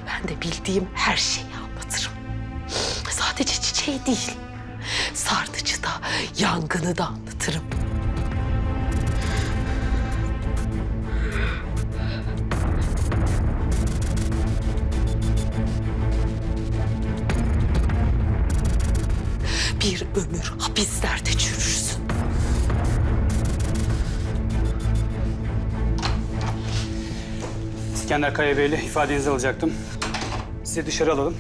ben de bildiğim her şeyi anlatırım. Sadece çiçeği değil, sarnıcı da, yangını da anlatırım. İskender Kaya Bey'le ifadenizi alacaktım. Sizi dışarı alalım.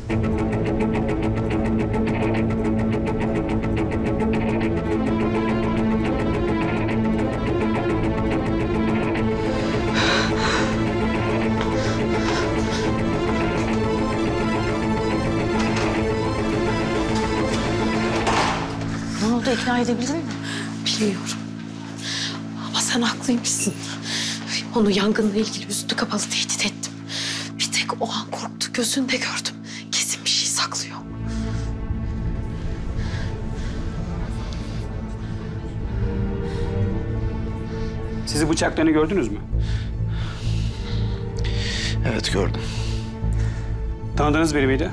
Nasıl ikna edebildin mi? Bilmiyorum. Ama sen haklıymışsın. Onu yangınla ilgili üstü kapalı tehdit Gözünde gördüm. Kesin bir şey saklıyor. Sizi bıçaklarını gördünüz mü? Evet gördüm. Tanıdığınız biri miydi?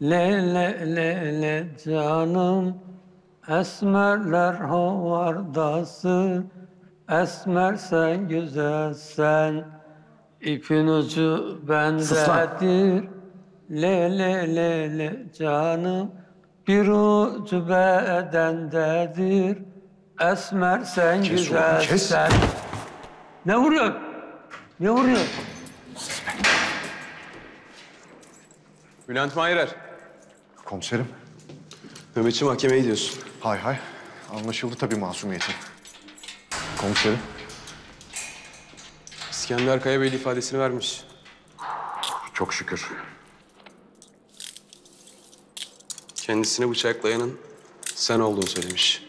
Le le le le canım Esmerler hovardasın Esmer sen güzelsen İpin ucu bendedir Le le le le canım Bir ucu bedendedir Esmer sen Kes güzelsen Ne vuruyorsun? Ne vuruyorsun? Bülent Mayerer. Komiserim. Nöbetçi mahkemeye gidiyorsun. Hay hay. Anlaşıldı tabii masumiyetin. Komiserim. İskender Kaya Bey'le ifadesini vermiş. Çok şükür. Kendisini bıçaklayanın sen olduğunu söylemiş.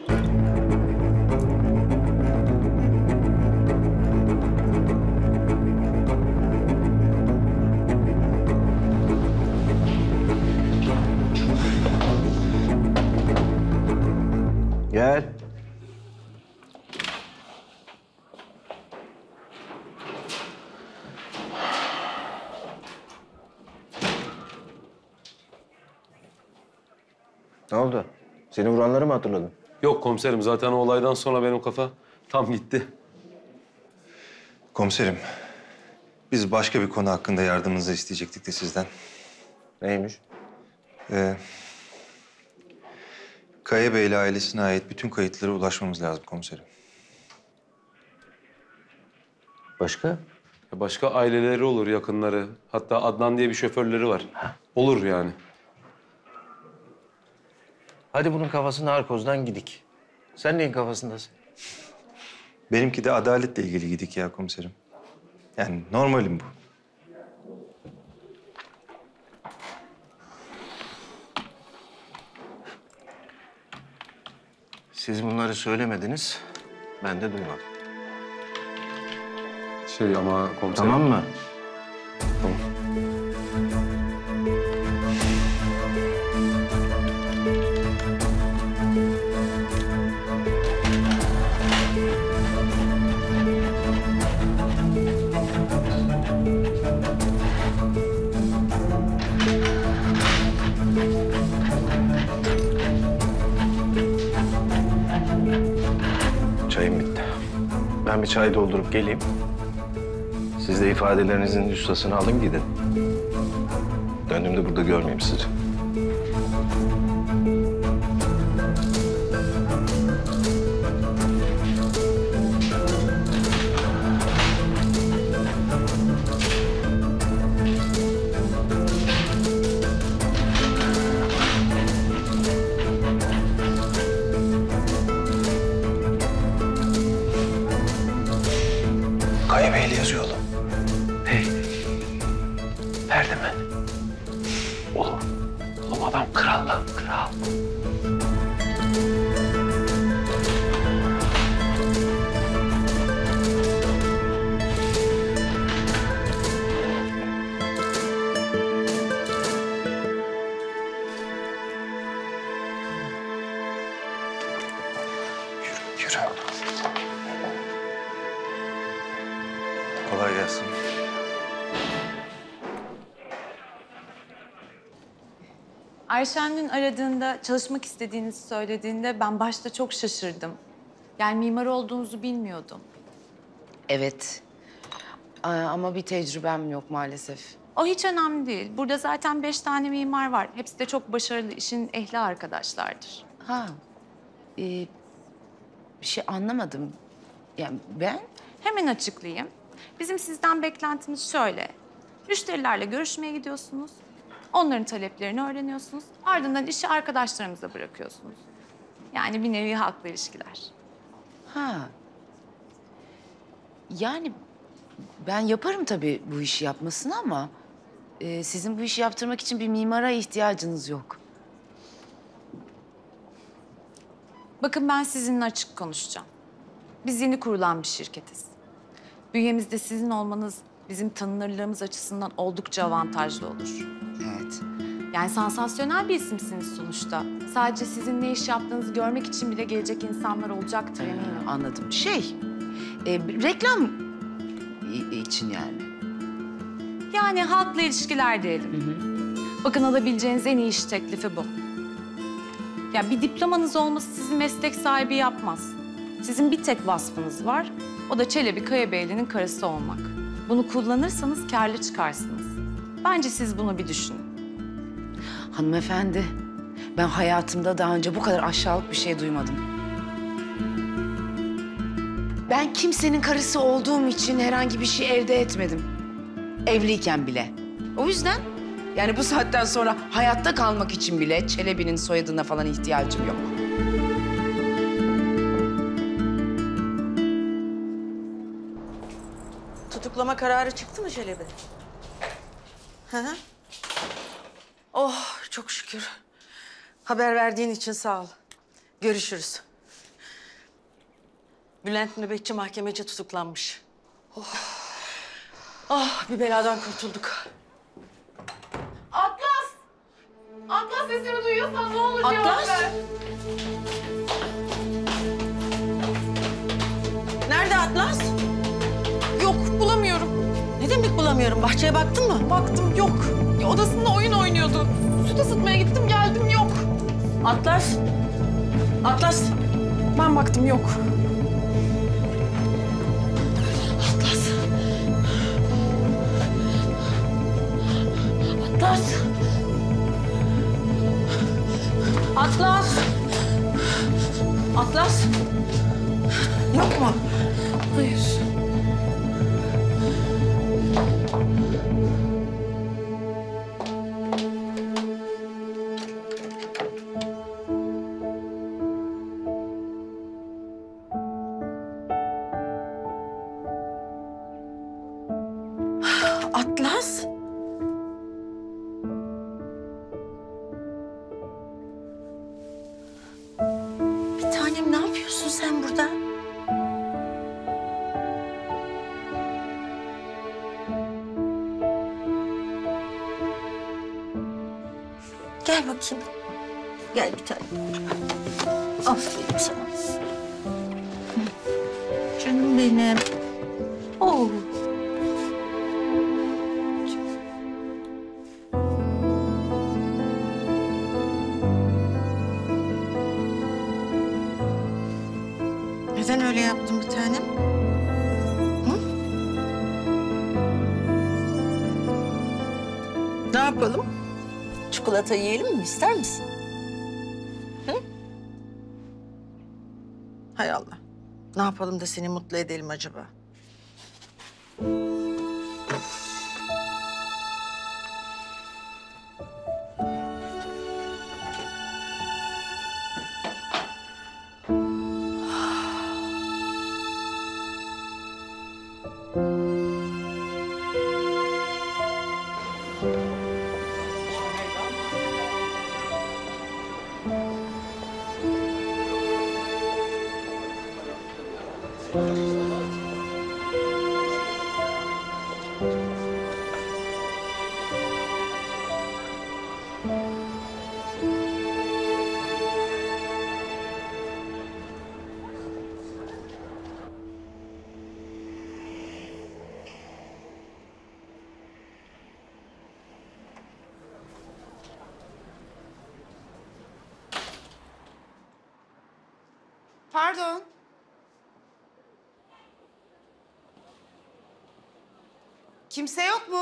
Seni vuranları mı hatırladın? Yok komiserim zaten o olaydan sonra benim kafa tam gitti. Komiserim, biz başka bir konu hakkında yardımınızı isteyecektik de sizden. Neymiş? Ee, Kaya Bey ile ailesine ait bütün kayıtlara ulaşmamız lazım komiserim. Başka? Ya Başka aileleri olur, yakınları. Hatta Adnan diye bir şoförleri var. Olur yani. Hadi bunun kafası narkozdan gidik. Sen neyin kafasındasın? Benimki de adaletle ilgili gidik ya komiserim. Yani normalim bu. Siz bunları söylemediniz. Ben de duymadım. Şey ama komiserim... Tamam mı? Bir çay doldurup geleyim. Siz de ifadelerinizin üstasını alın gidin. Döndüğümde burada görmeyeyim sizi. Ayşen dün aradığında çalışmak istediğinizi söylediğinde ben başta çok şaşırdım. Yani mimar olduğunuzu bilmiyordum. Evet. Aa, Ama bir tecrübem yok maalesef. O hiç önemli değil. Burada zaten beş tane mimar var. Hepsi de çok başarılı işin ehli arkadaşlardır. Ha. Ee, bir şey anlamadım. Yani ben Hemen açıklayayım. Bizim sizden beklentimiz şöyle. Müşterilerle görüşmeye gidiyorsunuz. Onların taleplerini öğreniyorsunuz. Ardından işi arkadaşlarımıza bırakıyorsunuz. Yani bir nevi halkla ilişkiler. Ha. Yani ben yaparım tabii bu işi yapmasını ama... e, ...sizin bu işi yaptırmak için bir mimara ihtiyacınız yok. Bakın ben sizinle açık konuşacağım. Biz yeni kurulan bir şirketiz. Bünyemizde sizin olmanız bizim tanınırlığımız açısından oldukça avantajlı olur. Evet. Yani sansasyonel bir isimsiniz sonuçta. Sadece sizin ne iş yaptığınızı görmek için bile gelecek insanlar olacaktır eminim. Anladım. Şey, e, reklam i- için yani. Yani halkla ilişkiler diyelim. Bakın alabileceğiniz en iyi iş teklifi bu. Ya bir diplomanız olması sizi meslek sahibi yapmaz. Sizin bir tek vasfınız var. O da Çelebi Kayabeyli'nin karısı olmak. Bunu kullanırsanız karlı çıkarsınız. Bence siz bunu bir düşünün. Hanımefendi, ben hayatımda daha önce bu kadar aşağılık bir şey duymadım. Ben kimsenin karısı olduğum için herhangi bir şey elde etmedim. Evliyken bile. O yüzden yani bu saatten sonra hayatta kalmak için bile Çelebi'nin soyadına falan ihtiyacım yok. Tutuklama kararı çıktı mı Çelebi? Hı hı. Oh çok şükür. Haber verdiğin için sağ ol. Görüşürüz. Bülent nöbetçi mahkemece tutuklanmış. Oh. Ah bir beladan kurtulduk. Atlas! Atlas sesimi duyuyorsan ne olur cevap Atlas? ver. Nerede Atlas? Demek bulamıyorum? Bahçeye baktın mı? Baktım yok. Ya, Odasında oyun oynuyordu. Süt ısıtmaya gittim geldim yok. Atlas? Atlas? Ben baktım yok. Atlas. Atlas. Atlas. Atlas. Yok mu? Hayır. Gel bakayım. Gel bir tanem. Aferin sana. Canım benim. Oh. Neden öyle yaptın bir tanem? Hı? Ne yapalım? Çikolata yiyelim mi? İster misin? Hı? Hay Allah. Ne yapalım da seni mutlu edelim acaba?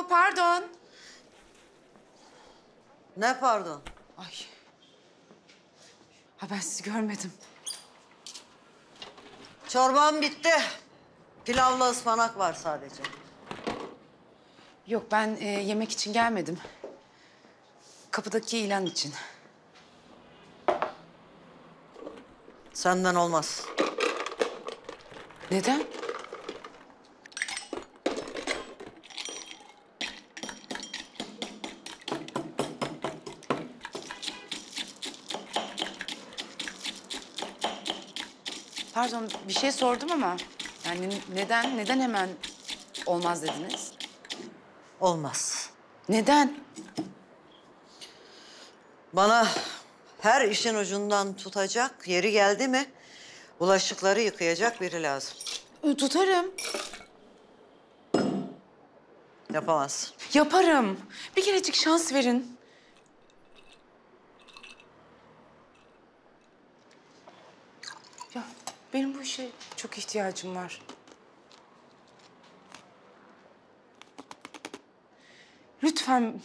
Pardon. Ne pardon? Ay. Ha ben sizi görmedim. Çorbam bitti. Pilavla ıspanak var sadece. Yok ben e, yemek için gelmedim. kapıdaki ilan için. Senden olmaz. Neden? Pardon, bir şey sordum ama yani neden neden hemen olmaz dediniz? Olmaz. Neden? Bana her işin ucundan tutacak, yeri geldi mi bulaşıkları yıkayacak biri lazım. Tutarım. Yapamazsın. Yaparım. Bir kerecik şans verin. Benim bu işe çok ihtiyacım var. Lütfen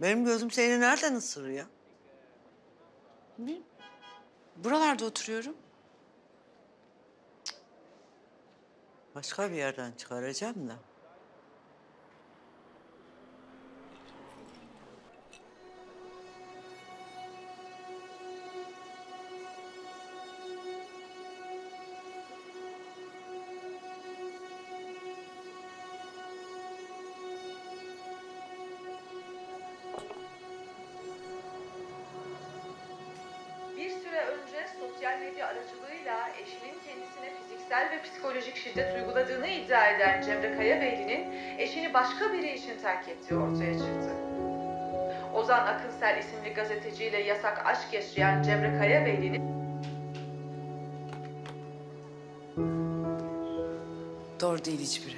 Benim gözüm seni nereden ısırıyor? Bir- buralarda oturuyorum. Başka bir yerden çıkaracağım da. Terk ettiği ortaya çıktı. Ozan Akınsel isimli gazeteciyle yasak aşk yaşayan Cemre Kayabeyli'nin Doğru değil hiçbiri.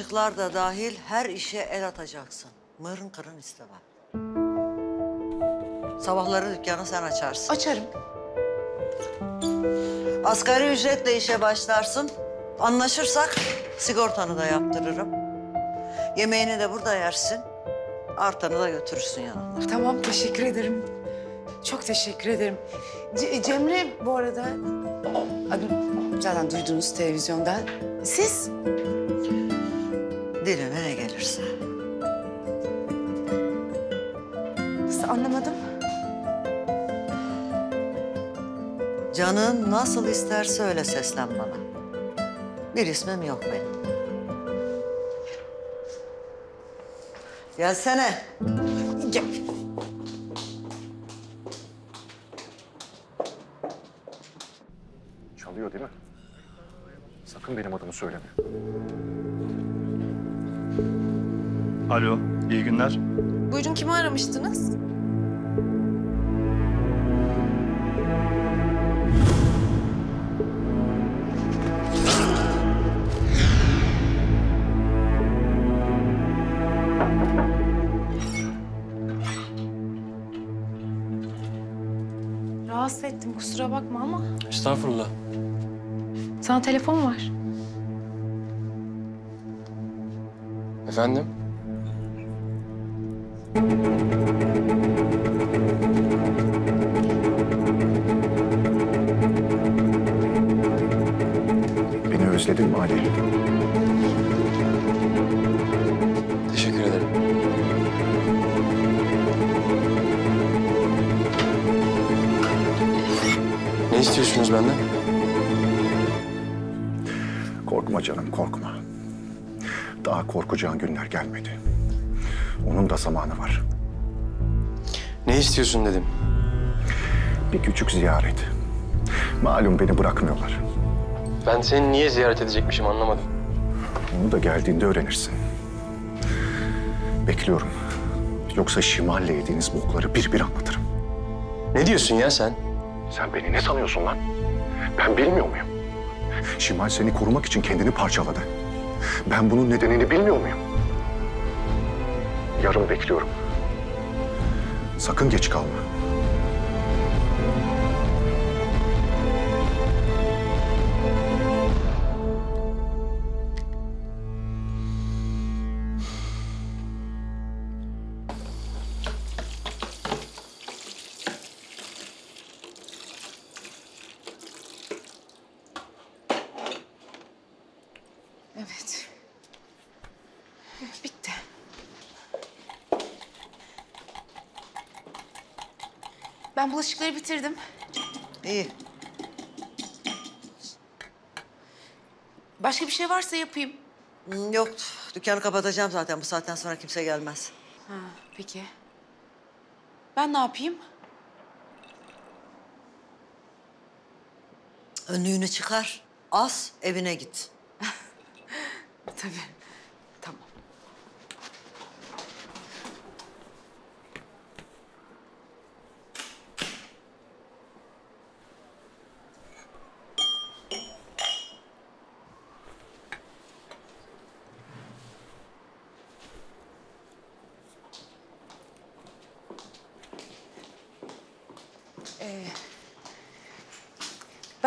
Bulaşıklar da dahil her işe el atacaksın. Mırın kırın istemem. Sabahları dükkanı sen açarsın. Açarım. Asgari ücretle işe başlarsın. Anlaşırsak sigortanı da yaptırırım. Yemeğini de burada yersin. Artanı da götürürsün yanında. Tamam, teşekkür ederim. Çok teşekkür ederim. Ce- Cemre bu arada, adım zaten duydunuz televizyonda. Siz? Diline ne gelirse. Nasıl anlamadım? Canın nasıl isterse öyle seslen bana. Bir ismim yok benim. Gelsene. Aramıştınız? Rahatsız ettim kusura bakma ama Estağfurullah. sana telefon var. Efendim? Beni özledin mi Ali? Teşekkür ederim. Ne istiyorsunuz benden? Korkma canım korkma. Daha korkacağın günler gelmedi. Onun da zamanı var. Ne istiyorsun dedim. Bir küçük ziyaret. Malum beni bırakmıyorlar. Ben seni niye ziyaret edecekmişim anlamadım. Onu da geldiğinde öğrenirsin. Bekliyorum. Yoksa Şimal'le yediğiniz bokları bir bir anlatırım. Ne diyorsun ya sen? Sen beni ne sanıyorsun lan? Ben bilmiyor muyum? Şimal seni korumak için kendini parçaladı. Ben bunun nedenini bilmiyor muyum? Yarın bekliyorum. Sakın geç kalma. Ben bulaşıkları bitirdim. İyi. Başka bir şey varsa yapayım. Hmm, Yok, dükkanı kapatacağım zaten. Bu saatten sonra kimse gelmez. Ha, peki. Ben ne yapayım? Önlüğünü çıkar, as, evine git. Tabii.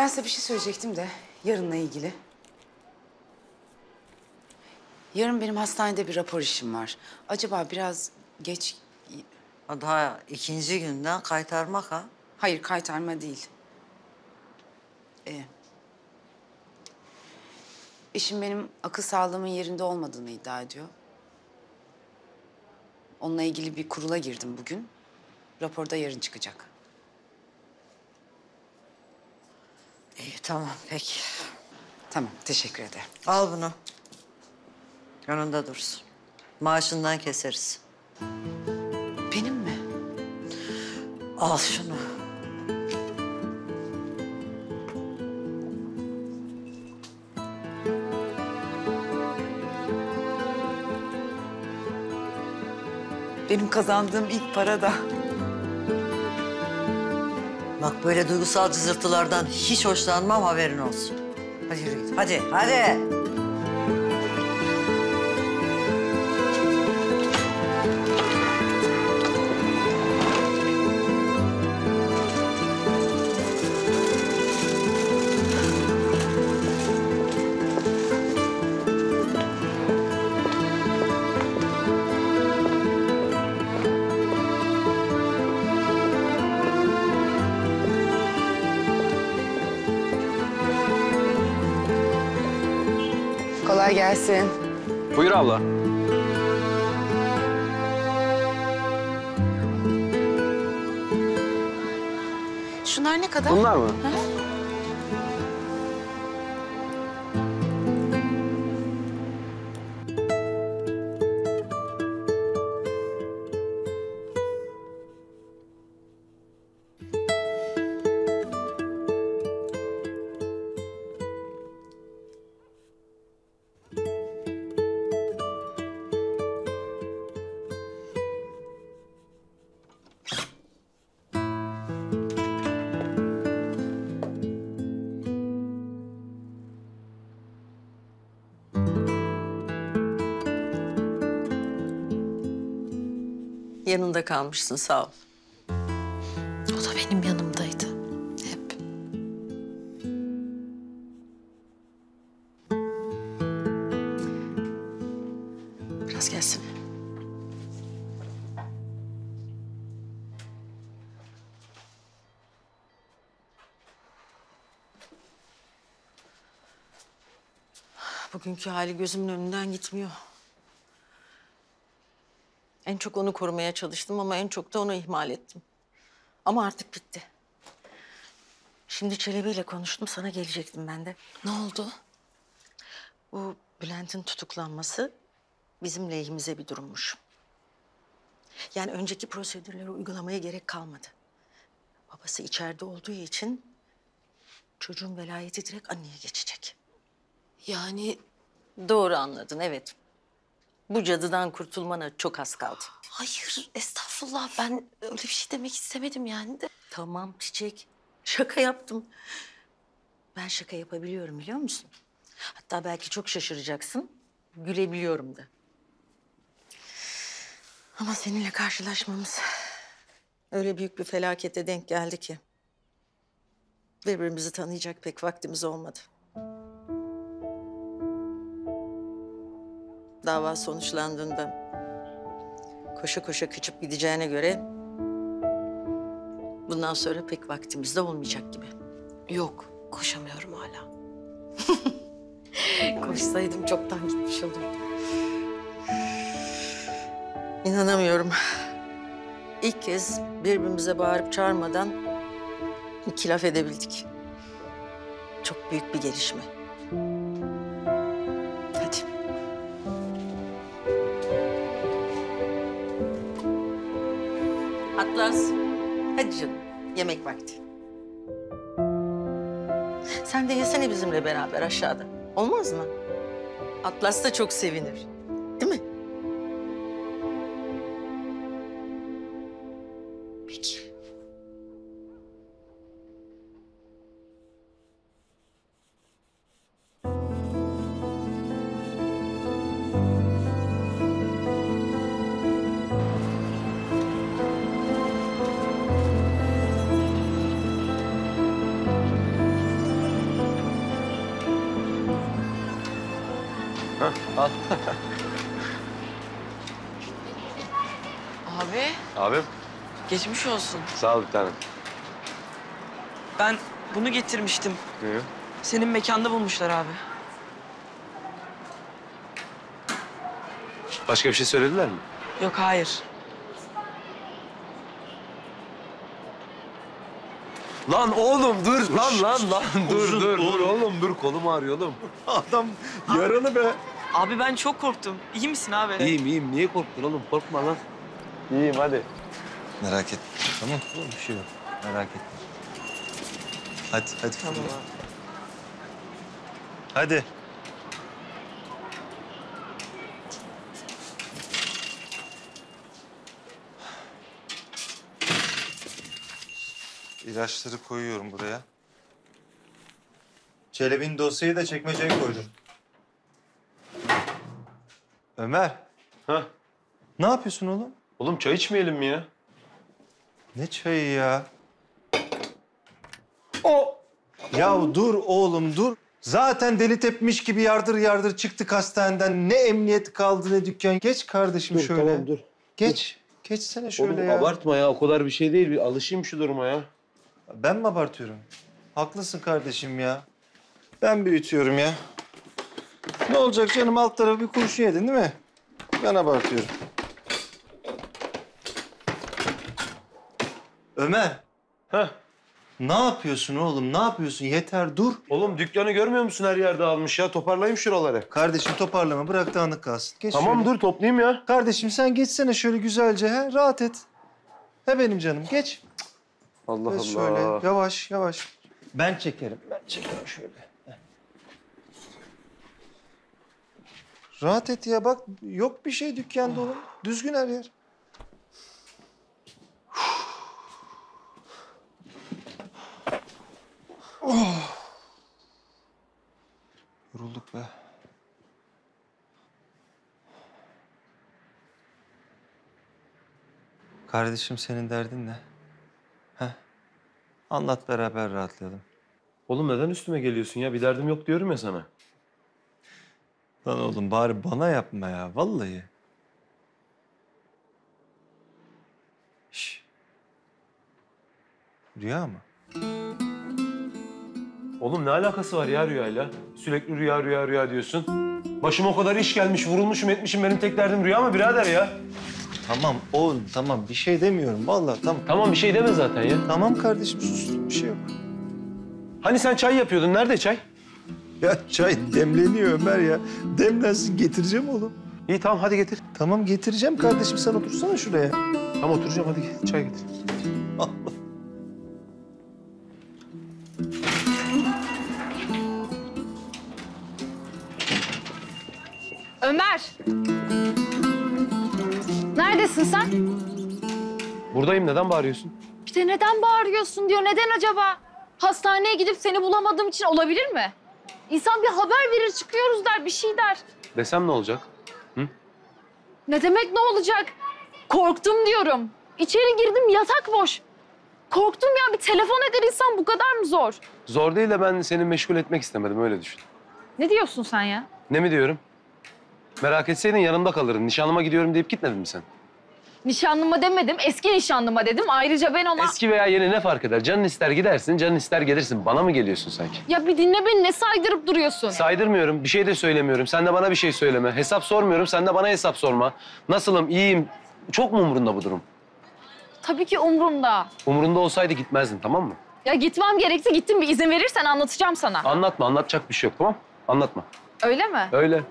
Ben size bir şey söyleyecektim de yarınla ilgili. Yarın benim hastanede bir rapor işim var. Acaba biraz geç... Daha ikinci günden kaytarmak ha? Hayır, kaytarma değil. Ee, eşim benim akıl sağlığımın yerinde olmadığını iddia ediyor. Onunla ilgili bir kurula girdim bugün. Raporda yarın çıkacak. İyi, tamam, peki. Tamam, teşekkür ederim. Al bunu. Yanında dursun. Maaşından keseriz. Benim mi? Al şunu. Benim kazandığım ilk para da. Bak böyle duygusal cızırtılardan hiç hoşlanmam haberin olsun. Hadi yürü git. Hadi, hadi. Gelsin. Buyur abla. Şunlar ne kadar? Bunlar mı? Hı? Kalmışsın, sağ ol. O da benim yanımdaydı. Hep. Biraz gelsin. Bugünkü hali gözümün önünden gitmiyor. En çok onu korumaya çalıştım ama en çok da onu ihmal ettim. Ama artık bitti. Şimdi Çelebi ile konuştum, sana gelecektim ben de. Ne oldu? Bu Bülent'in tutuklanması bizim lehimize bir durummuş. Yani önceki prosedürleri uygulamaya gerek kalmadı. Babası içeride olduğu için çocuğun velayeti direkt anneye geçecek. Yani Doğru anladın, evet. Bu cadıdan kurtulmana çok az kaldı. hayır estağfurullah ben öyle bir şey demek istemedim yani de. Tamam Çiçek, şaka yaptım. Ben şaka yapabiliyorum biliyor musun? Hatta belki çok şaşıracaksın, gülebiliyorum da. Ama seninle karşılaşmamız öyle büyük bir felakete denk geldi ki. Birbirimizi tanıyacak pek vaktimiz olmadı. Dava sonuçlandığında koşa koşa kaçıp gideceğine göre bundan sonra pek vaktimiz de olmayacak gibi. Yok koşamıyorum hala. Koşsaydım çoktan gitmiş olurdum. İnanamıyorum. İlk kez birbirimize bağırıp çağırmadan iki laf edebildik. Çok büyük bir gelişme. Atlas. Hadi canım. Yemek vakti. Sen de yesene bizimle beraber aşağıda. Olmaz mı? Atlas da çok sevinir. Geçmiş olsun. sağ ol bir tanem. Ben bunu getirmiştim. Ne? Senin mekanda bulmuşlar abi. Başka bir şey söylediler mi? Yok hayır. Lan oğlum dur lan lan lan dur dur dur oğlum dur kolum ağrıyor oğlum. Adam yaralı be. Abi ben çok korktum. İyi misin abi? İyiyim iyiyim niye korktun oğlum korkma lan. İyiyim hadi. Merak etme. Tamam tamam bir şey yok. Merak etme. Hadi hadi. Tamam. Hadi. İlaçları koyuyorum buraya. Çelebi'nin dosyayı da çekmeceye koydum. Ömer. Ha? Ne yapıyorsun oğlum? Oğlum çay içmeyelim mi ya? Ne çayı ya? O. Ya dur oğlum dur. Zaten deli tepmiş gibi yardır yardır çıktık hastaneden. Ne emniyet kaldı ne dükkan. Geç kardeşim Dur, şöyle. tamam, dur. Geç. Geçsene şöyle Oğlum ya. abartma ya o kadar bir şey değil bir alışayım şu duruma ya. Ben mi abartıyorum? Haklısın kardeşim ya. Ben büyütüyorum ya. Ne olacak canım alt tarafı bir kurşun yedin değil mi? Ben abartıyorum. Ömer. Heh. Ne yapıyorsun oğlum? Ne yapıyorsun? Yeter dur. Oğlum dükkanı görmüyor musun her yerde almış ya toparlayayım şuraları. Kardeşim toparlama bırak dağınık kalsın. Geç Tamam şöyle. dur toplayayım ya. Kardeşim sen geçsene şöyle güzelce he rahat et. He benim canım geç. Allah Geç Allah. şöyle yavaş yavaş. Ben çekerim ben çekerim şöyle. Heh. Rahat et ya bak yok bir şey dükkanda oğlum. Düzgün her yer. Oh. Yorulduk be. Kardeşim senin derdin ne? Heh. Anlat beraber rahatlayalım. Oğlum neden üstüme geliyorsun ya? Bir derdim yok diyorum ya sana. Lan oğlum bari bana yapma ya vallahi. Şş. Rüya mı? Oğlum ne alakası var ya rüyayla? Sürekli rüya rüya rüya diyorsun. Başıma o kadar iş gelmiş, vurulmuşum etmişim. Benim tek derdim rüya mı birader ya? Tamam oğlum tamam bir şey demiyorum vallahi tamam. Tamam bir şey deme zaten ya. Tamam kardeşim sus bir şey yok. Hani sen çay yapıyordun? Nerede çay? Ya çay demleniyor Ömer ya. Demlensin getireceğim oğlum. İyi tamam hadi getir. Tamam getireceğim kardeşim sen otursana şuraya. Tamam oturacağım hadi çay getir. Allah. Ömer! Neredesin sen? Buradayım neden bağırıyorsun? İşte neden bağırıyorsun diyor. Neden acaba? Hastaneye gidip seni bulamadığım için olabilir mi? İnsan bir haber verir, çıkıyoruz der, bir şey der. Desem ne olacak? Ne demek ne olacak? Korktum diyorum. İçeri girdim, yatak boş. Korktum ya, bir telefon eder insan bu kadar mı zor? Zor değil de ben seni meşgul etmek istemedim öyle düşün. Ne diyorsun sen ya? Ne mi diyorum? Merak etseydin yanımda kalırdın. Nişanlıma gidiyorum deyip gitmedin mi sen? Nişanlıma demedim, eski nişanlıma dedim. Ayrıca ben ona... Eski veya yeni ne fark eder? Canın ister gidersin, canın ister gelirsin. Bana mı geliyorsun sanki? Ya bir dinle beni, ne saydırıp duruyorsun? Saydırmıyorum, bir şey de söylemiyorum. Sen de bana bir şey söyleme. Hesap sormuyorum, sen de bana hesap sorma. Nasılım, iyiyim. Çok mu umurunda bu durum? Tabii ki umurumda. Umurunda olsaydı gitmezdin, tamam mı? Ya gitmem gerekti, gittim. Bir izin verirsen anlatacağım sana. Anlatma, anlatacak bir şey yok, tamam? Anlatma. Öyle mi? Öyle.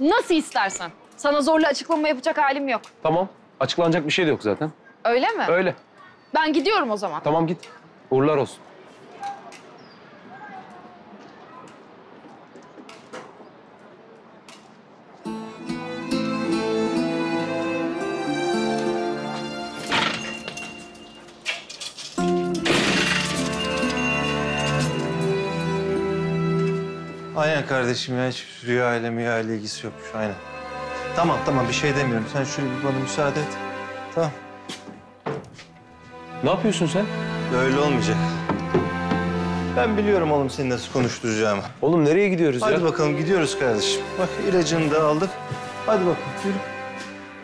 Nasıl istersen. Sana zorla açıklama yapacak halim yok. Tamam. Açıklanacak bir şey de yok zaten. Öyle mi? Öyle. Ben gidiyorum o zaman. Tamam git. Uğurlar olsun. Aynen kardeşim ya hiç rüya ile müya ile ilgisi yokmuş aynen. Tamam tamam bir şey demiyorum. Sen şöyle bir bana müsaade et. Tamam. Ne yapıyorsun sen? Öyle olmayacak. Ben biliyorum oğlum seni nasıl konuşturacağımı. Oğlum nereye gidiyoruz Hadi ya? bakalım gidiyoruz kardeşim. Bak ilacını da aldık. Hadi bakalım yürü.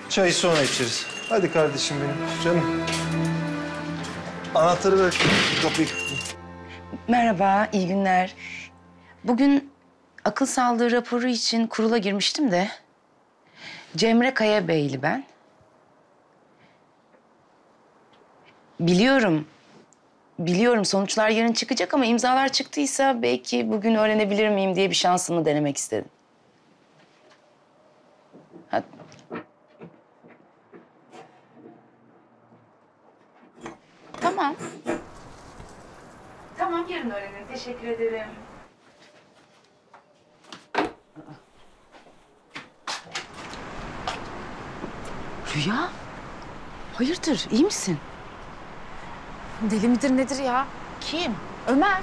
Çayı sonra içeriz. Hadi kardeşim benim canım. Anahtarı ver. Kapıyı. Merhaba, iyi günler. Bugün akıl sağlığı raporu için kurula girmiştim de... Cemre Kaya Beyli ben. Biliyorum. Biliyorum sonuçlar yarın çıkacak ama imzalar çıktıysa belki bugün öğrenebilir miyim diye bir şansımı denemek istedim. Hadi. Tamam. Tamam yarın öğrenin. Teşekkür ederim. Rüya? Hayırdır? iyi misin? Deli midir nedir ya? Kim? Ömer.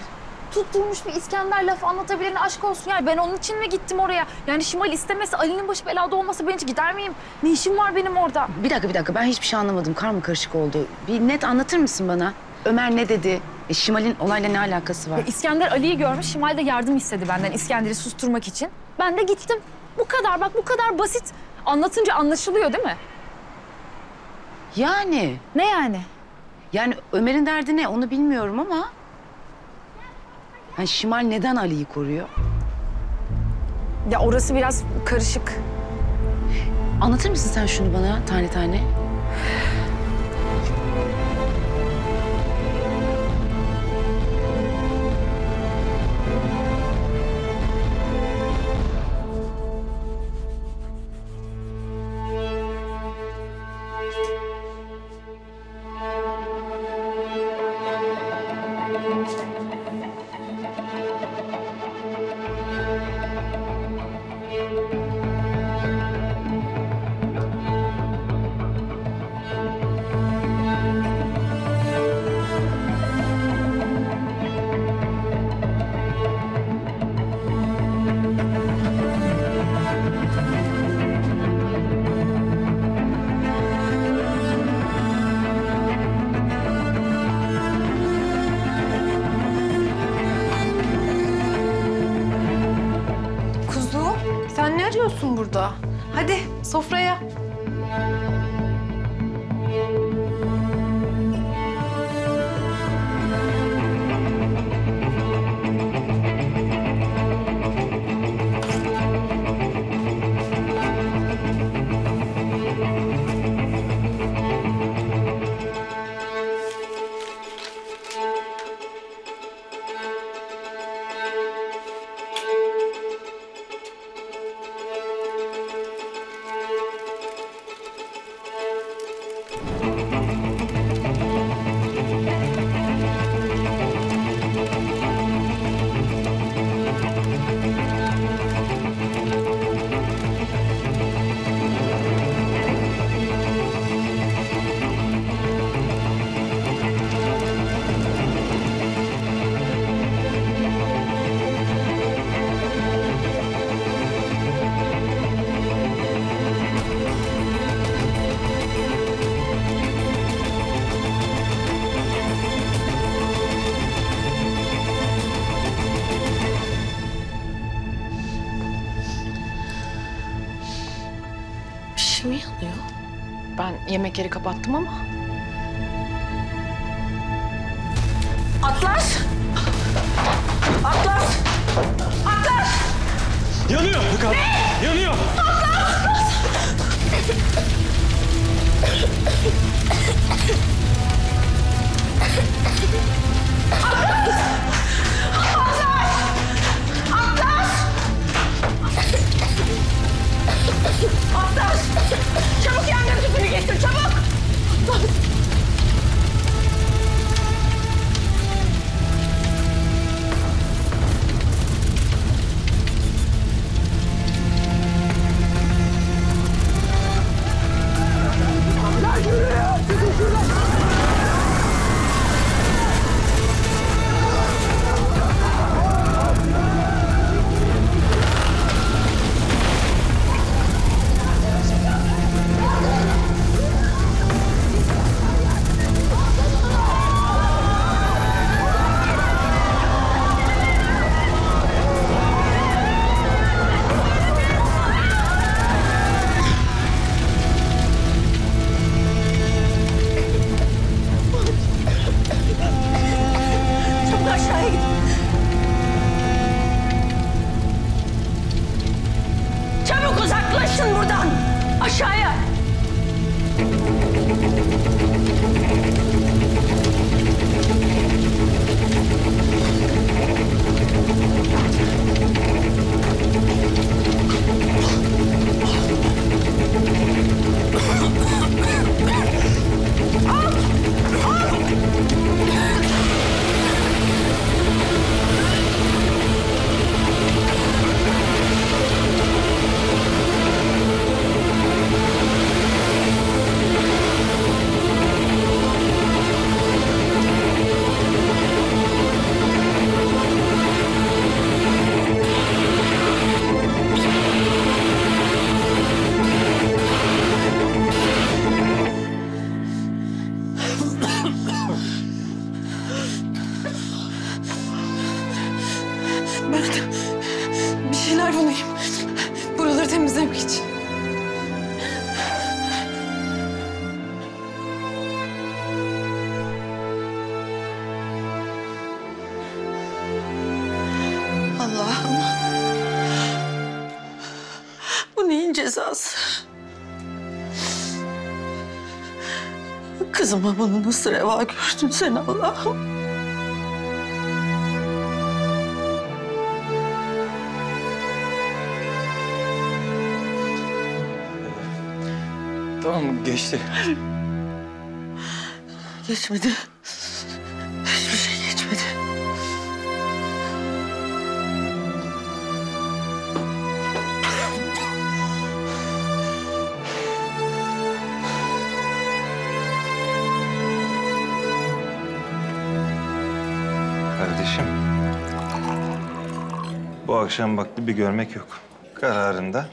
Tutturmuş bir İskender lafı anlatabilene aşk olsun. Yani ben onun için mi gittim oraya? Yani Şimal istemese Ali'nin başı belada olmasa ben hiç gider miyim? Ne işim var benim orada? Bir dakika bir dakika ben hiçbir şey anlamadım. Karma karışık oldu. Bir net anlatır mısın bana? Ömer ne dedi? E, Şimal'in olayla ne alakası var? Ya İskender Ali'yi görmüş, Şimal de yardım istedi benden İskender'i susturmak için. Ben de gittim. Bu kadar bak bu kadar basit. Anlatınca anlaşılıyor değil mi? Yani? Ne yani? Yani Ömer'in derdi ne onu bilmiyorum ama... Yani Şimal neden Ali'yi koruyor? Ya orası biraz karışık. Anlatır mısın sen şunu bana tane tane? Yemek yeri kapattım ama. Kızıma bunu nasıl reva gördün sen Allah'ım? Tamam geçti. Geçmedi. Kardeşim. Bu akşam vakti bir görmek yok. Kararında.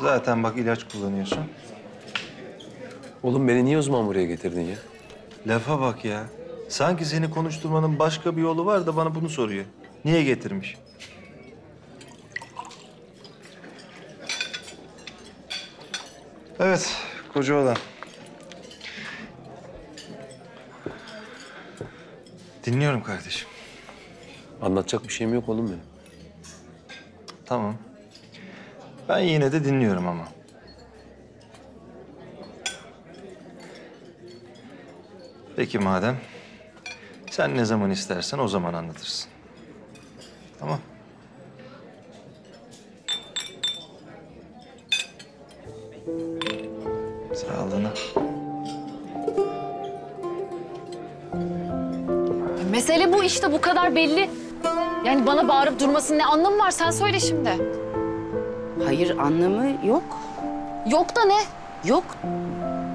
Zaten bak ilaç kullanıyorsun. Oğlum beni niye o zaman buraya getirdin ya? Lafa bak ya. Sanki seni konuşturmanın başka bir yolu var da bana bunu soruyor. Niye getirmiş? Evet, koca olan. Dinliyorum kardeşim. Anlatacak bir şeyim yok oğlum benim. Tamam. Ben yine de dinliyorum ama. Peki madem. Sen ne zaman istersen o zaman anlatırsın. Tamam. Sağlığına. Mesele bu işte bu kadar belli. Yani bana bağırıp durmasının ne anlamı var sen söyle şimdi. Hayır anlamı yok. Yok da ne? Yok.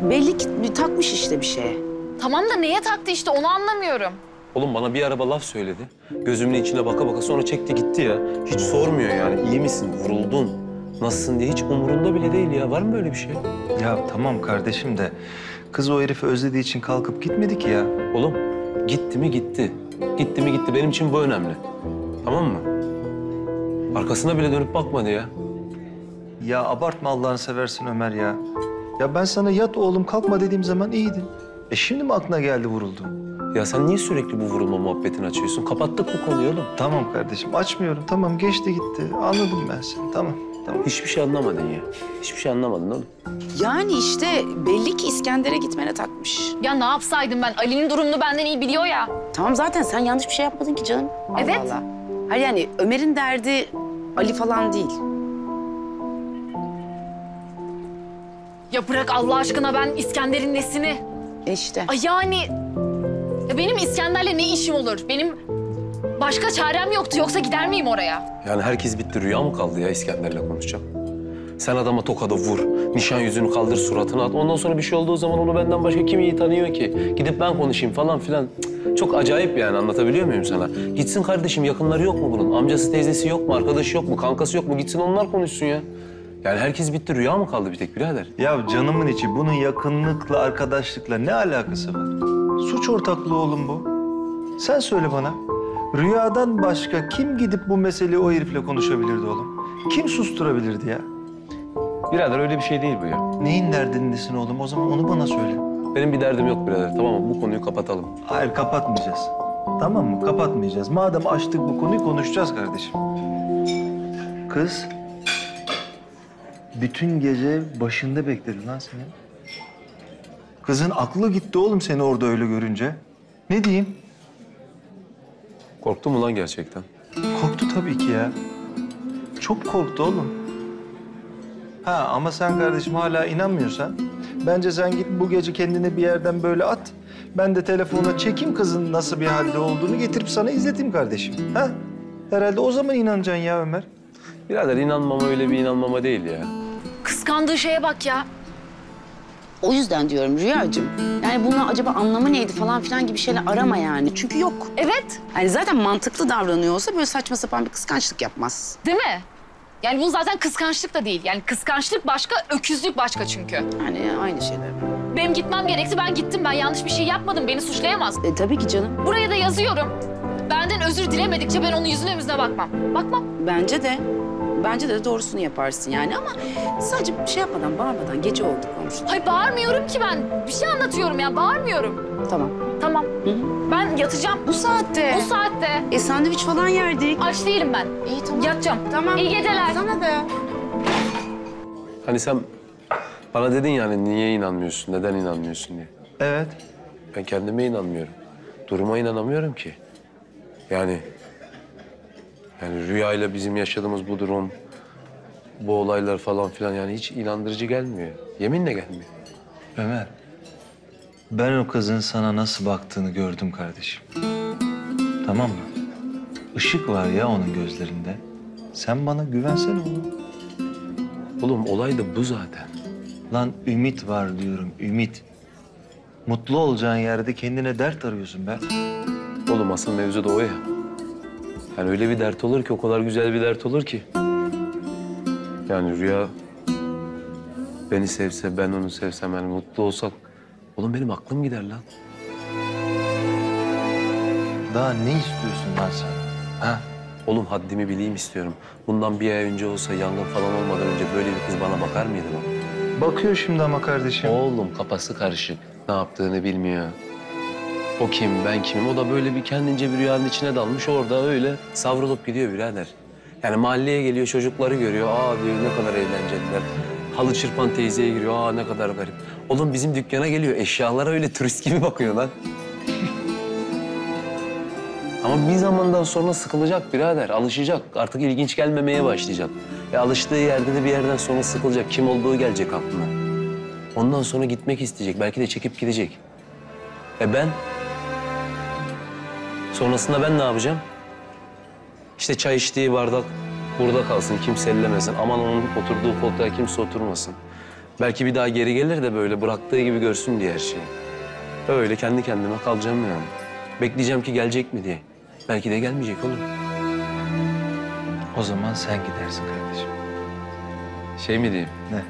Belli ki bir takmış işte bir şeye. Tamam da neye taktı işte onu anlamıyorum. Oğlum bana bir araba laf söyledi. Gözümün içine baka baka sonra çekti gitti ya. Hiç sormuyor yani. İyi misin? Vuruldun. Nasılsın diye hiç umurunda bile değil ya. Var mı böyle bir şey? Ya tamam kardeşim de kız o herifi özlediği için kalkıp gitmedi ki ya. Oğlum gitti mi gitti. Gitti mi gitti. Benim için bu önemli. Tamam mı? Arkasına bile dönüp bakmadı ya. Ya abartma Allah'ını seversin Ömer ya. Ya ben sana yat oğlum kalkma dediğim zaman iyiydin. E şimdi mi aklına geldi vuruldun? Ya sen niye sürekli bu vurulma muhabbetini açıyorsun? Kapattık bu konuyu oğlum. Tamam kardeşim açmıyorum. Tamam geçti gitti. Anladım ben seni. Tamam. Tamam. Hiçbir şey anlamadın ya. Hiçbir şey anlamadın oğlum. Yani işte belli ki İskender'e gitmene takmış. Ya ne yapsaydım ben? Ali'nin durumunu benden iyi biliyor ya. Tamam zaten sen yanlış bir şey yapmadın ki canım. Allah Evet. Allah. Hayır yani Ömer'in derdi Ali falan değil. Ya bırak Allah aşkına ben İskender'in nesini? E işte. Ay yani... Ya benim İskender'le ne işim olur? Benim başka çarem yoktu. Yoksa gider miyim oraya? Yani herkes bitti. Rüya mı kaldı ya İskender'le konuşacak? Sen adama tokadı vur, nişan yüzünü kaldır, suratına at. Ondan sonra bir şey olduğu zaman onu benden başka kim iyi tanıyor ki? Gidip ben konuşayım falan filan. Cık, Çok acayip yani anlatabiliyor muyum sana? Gitsin kardeşim yakınları yok mu bunun? Amcası teyzesi yok mu? Arkadaşı yok mu? Kankası yok mu? Gitsin onlar konuşsun ya. Yani herkes bitti. Rüya mı kaldı bir tek birader? Ya canımın içi bunun yakınlıkla, arkadaşlıkla ne alakası var? Suç ortaklığı oğlum bu. Sen söyle bana. Rüyadan başka kim gidip bu meseleyi o herifle konuşabilirdi oğlum? Kim susturabilirdi ya? Birader öyle bir şey değil bu ya. Neyin derdindesin oğlum? O zaman onu bana söyle. Benim bir derdim yok birader tamam mı? Bu konuyu kapatalım. Hayır kapatmayacağız. Tamam mı? Kapatmayacağız. Madem açtık bu konuyu konuşacağız kardeşim. Kız bütün gece başında bekledi lan seni. Kızın aklı gitti oğlum seni orada öyle görünce. Ne diyeyim? Korktun mu lan gerçekten? Korktu tabii ki ya. Çok korktu oğlum. Ha ama sen kardeşim hala inanmıyorsan... ...bence sen git bu gece kendini bir yerden böyle at. Ben de telefona çekeyim kızın nasıl bir halde olduğunu getirip sana izleteyim kardeşim. Ha? Herhalde o zaman inanacaksın ya Ömer. Birader inanmama öyle bir inanmama değil ya. Kıskandığı şeye bak ya. O yüzden diyorum Rüyacığım. Yani bunun acaba anlamı neydi falan filan gibi şeyler arama yani. Çünkü yok. Evet. Yani zaten mantıklı davranıyor olsa böyle saçma sapan bir kıskançlık yapmaz. Değil mi? Yani bu zaten kıskançlık da değil. Yani kıskançlık başka, öküzlük başka çünkü. Yani aynı şeyler. Benim gitmem gerekti, ben gittim. Ben yanlış bir şey yapmadım, beni suçlayamaz. E tabii ki canım. Buraya da yazıyorum. Benden özür dilemedikçe ben onun yüzüne yüzüne bakmam. Bakmam. Bence de. Bence de doğrusunu yaparsın yani ama sadece bir şey yapmadan, bağırmadan gece oldu konuştuk. Hayır bağırmıyorum ki ben. Bir şey anlatıyorum ya, bağırmıyorum. Tamam. Tamam. Ben yatacağım. Bu saatte. Bu saatte. E sandviç falan yerdik. Aç değilim ben. İyi tamam. Yatacağım. Tamam. İyi geceler. Sana da. Hani sen bana dedin yani niye inanmıyorsun, neden inanmıyorsun diye. Evet. Ben kendime inanmıyorum. Duruma inanamıyorum ki. Yani yani rüyayla bizim yaşadığımız bu durum, bu olaylar falan filan yani hiç inandırıcı gelmiyor. Yeminle gelmiyor. Ömer. Ben o kızın sana nasıl baktığını gördüm kardeşim. Tamam mı? Işık var ya onun gözlerinde. Sen bana güvensene oğlum. Oğlum olay da bu zaten. Lan ümit var diyorum, ümit. Mutlu olacağın yerde kendine dert arıyorsun be. Oğlum asıl mevzu da o ya. Yani öyle bir dert olur ki, o kadar güzel bir dert olur ki. Yani Rüya beni sevse, ben onu sevsem, yani mutlu olsak... Oğlum benim aklım gider lan. Daha ne istiyorsun lan sen? Ha? Oğlum haddimi bileyim istiyorum. Bundan bir ay önce olsa, yangın falan olmadan önce böyle bir kız bana bakar mıydı lan? Bakıyor şimdi ama kardeşim. Oğlum kafası karışık. Ne yaptığını bilmiyor. O kim, ben kimim? O da böyle bir kendince bir rüyanın içine dalmış. Orada öyle savrulup gidiyor birader. Yani mahalleye geliyor, çocukları görüyor. Aa diyor ne kadar eğlenceliler. Halı çırpan teyzeye giriyor. Aa ne kadar garip. Oğlum bizim dükkana geliyor. Eşyalara öyle turist gibi bakıyor lan. Ama bir zamandan sonra sıkılacak birader. Alışacak. Artık ilginç gelmemeye başlayacak. E alıştığı yerde de bir yerden sonra sıkılacak. Kim olduğu gelecek aklına. Ondan sonra gitmek isteyecek. Belki de çekip gidecek. E ben? Sonrasında ben ne yapacağım? İşte çay içtiği bardak burada kalsın, kimse ellemesin. Aman onun oturduğu koltuğa kimse oturmasın. Belki bir daha geri gelir de böyle bıraktığı gibi görsün diye her şeyi. Öyle kendi kendime kalacağım yani. Bekleyeceğim ki gelecek mi diye. Belki de gelmeyecek oğlum. O zaman sen gidersin kardeşim. Şey mi diyeyim? Ne?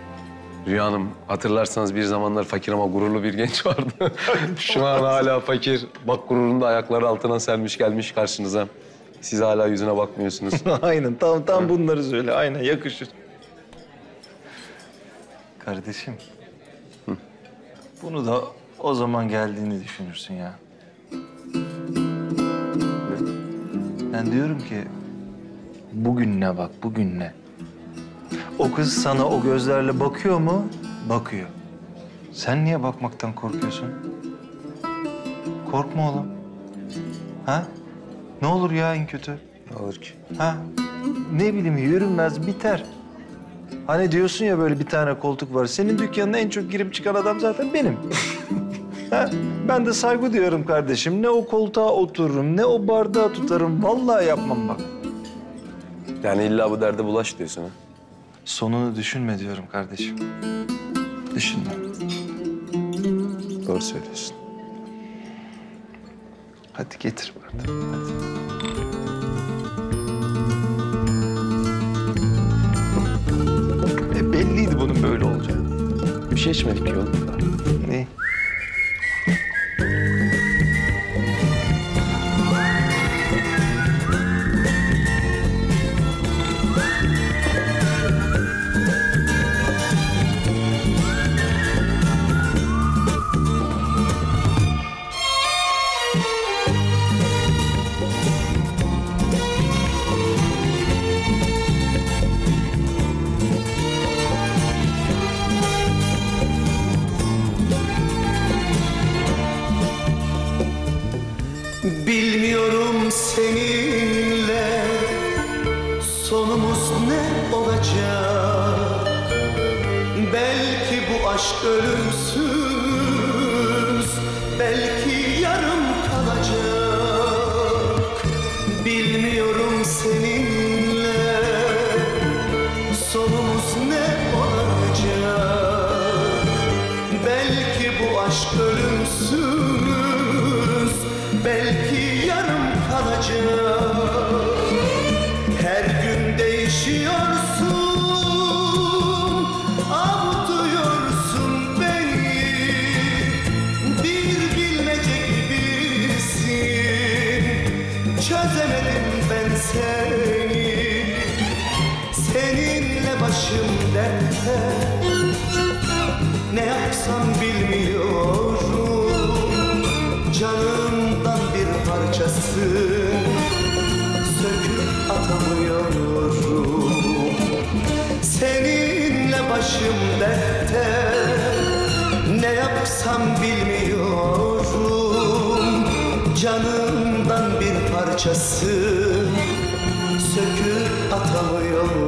Rüya Hanım, hatırlarsanız bir zamanlar fakir ama gururlu bir genç vardı. Şu an hala fakir. Bak gururunu da ayakları altına sermiş gelmiş karşınıza. Siz hala yüzüne bakmıyorsunuz. aynen tam tam bunları söyle. Aynen yakışır. Kardeşim Bunu da o zaman geldiğini düşünürsün ya. Ben diyorum ki bugün ne bak bugün ne? O kız sana o gözlerle bakıyor mu? Bakıyor. Sen niye bakmaktan korkuyorsun? Korkma oğlum. Ha? Ne olur ya en kötü? Ne olur ki? Ha? Ne bileyim yürünmez biter. Hani diyorsun ya böyle bir tane koltuk var. Senin dükkanına en çok girip çıkan adam zaten benim. ha? Ben de saygı diyorum kardeşim. Ne o koltuğa otururum, ne o bardağı tutarım. Vallahi yapmam bak. Yani illa bu derde bulaş diyorsun ha? Sonunu düşünme diyorum kardeşim. Düşünme. Doğru söylüyorsun. Hadi getir bardağı. Hadi. E belliydi bunun böyle olacağı. Bir şey içmedik ki oğlum. Yapsam bilmiyorum Canımdan bir parçası Söküp atamıyorum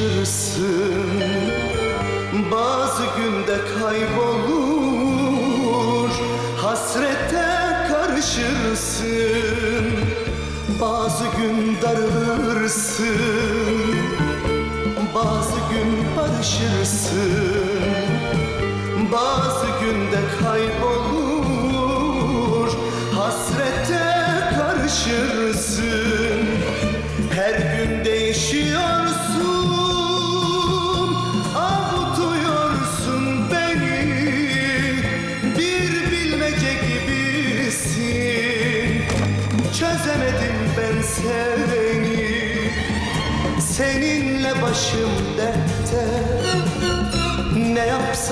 barışırsın Bazı günde kaybolur Hasrete karışırsın. Bazı gün darılırsın Bazı gün barışırsın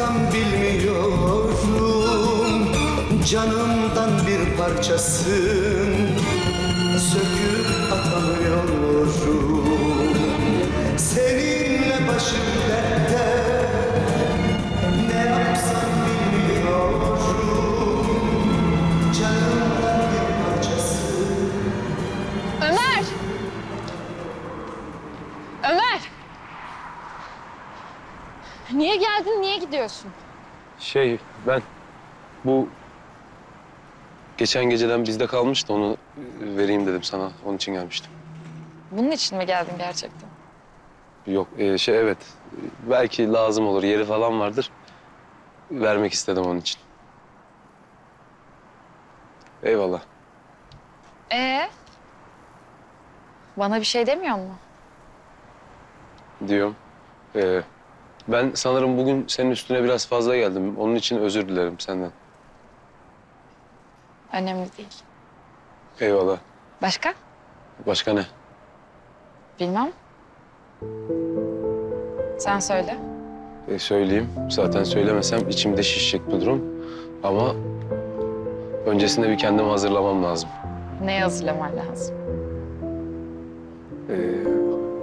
yapsam bilmiyorum Canımdan bir parçasın gidiyorsun? Şey ben bu geçen geceden bizde kalmıştı onu vereyim dedim sana. Onun için gelmiştim. Bunun için mi geldin gerçekten? Yok e, şey evet belki lazım olur yeri falan vardır. Vermek istedim onun için. Eyvallah. Ee? Bana bir şey demiyor mu? diyorum. Ee, ben sanırım bugün senin üstüne biraz fazla geldim. Onun için özür dilerim senden. Önemli değil. Eyvallah. Başka? Başka ne? Bilmem. Sen söyle. E, söyleyeyim. Zaten söylemesem içimde şişecek bir durum. Ama öncesinde bir kendimi hazırlamam lazım. Ne hazırlaman lazım? Ee,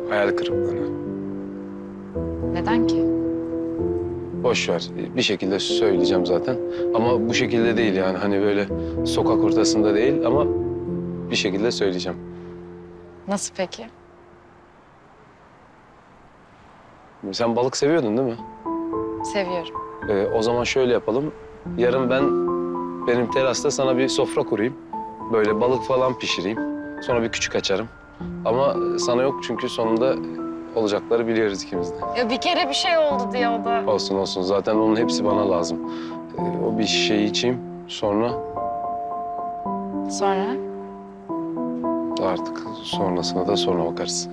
hayal kırıklığına. Neden ki? Boş ver. Bir şekilde söyleyeceğim zaten. Ama bu şekilde değil yani. Hani böyle sokak ortasında değil ama bir şekilde söyleyeceğim. Nasıl peki? Sen balık seviyordun değil mi? Seviyorum. Ee, o zaman şöyle yapalım. Yarın ben benim terasta sana bir sofra kurayım. Böyle balık falan pişireyim. Sonra bir küçük açarım. Ama sana yok çünkü sonunda olacakları biliyoruz ikimiz de. Ya bir kere bir şey oldu diye o da. Olsun olsun. Zaten onun hepsi bana lazım. Ee, o bir şişeyi içeyim. Sonra Sonra? artık sonrasına da sonra bakarız.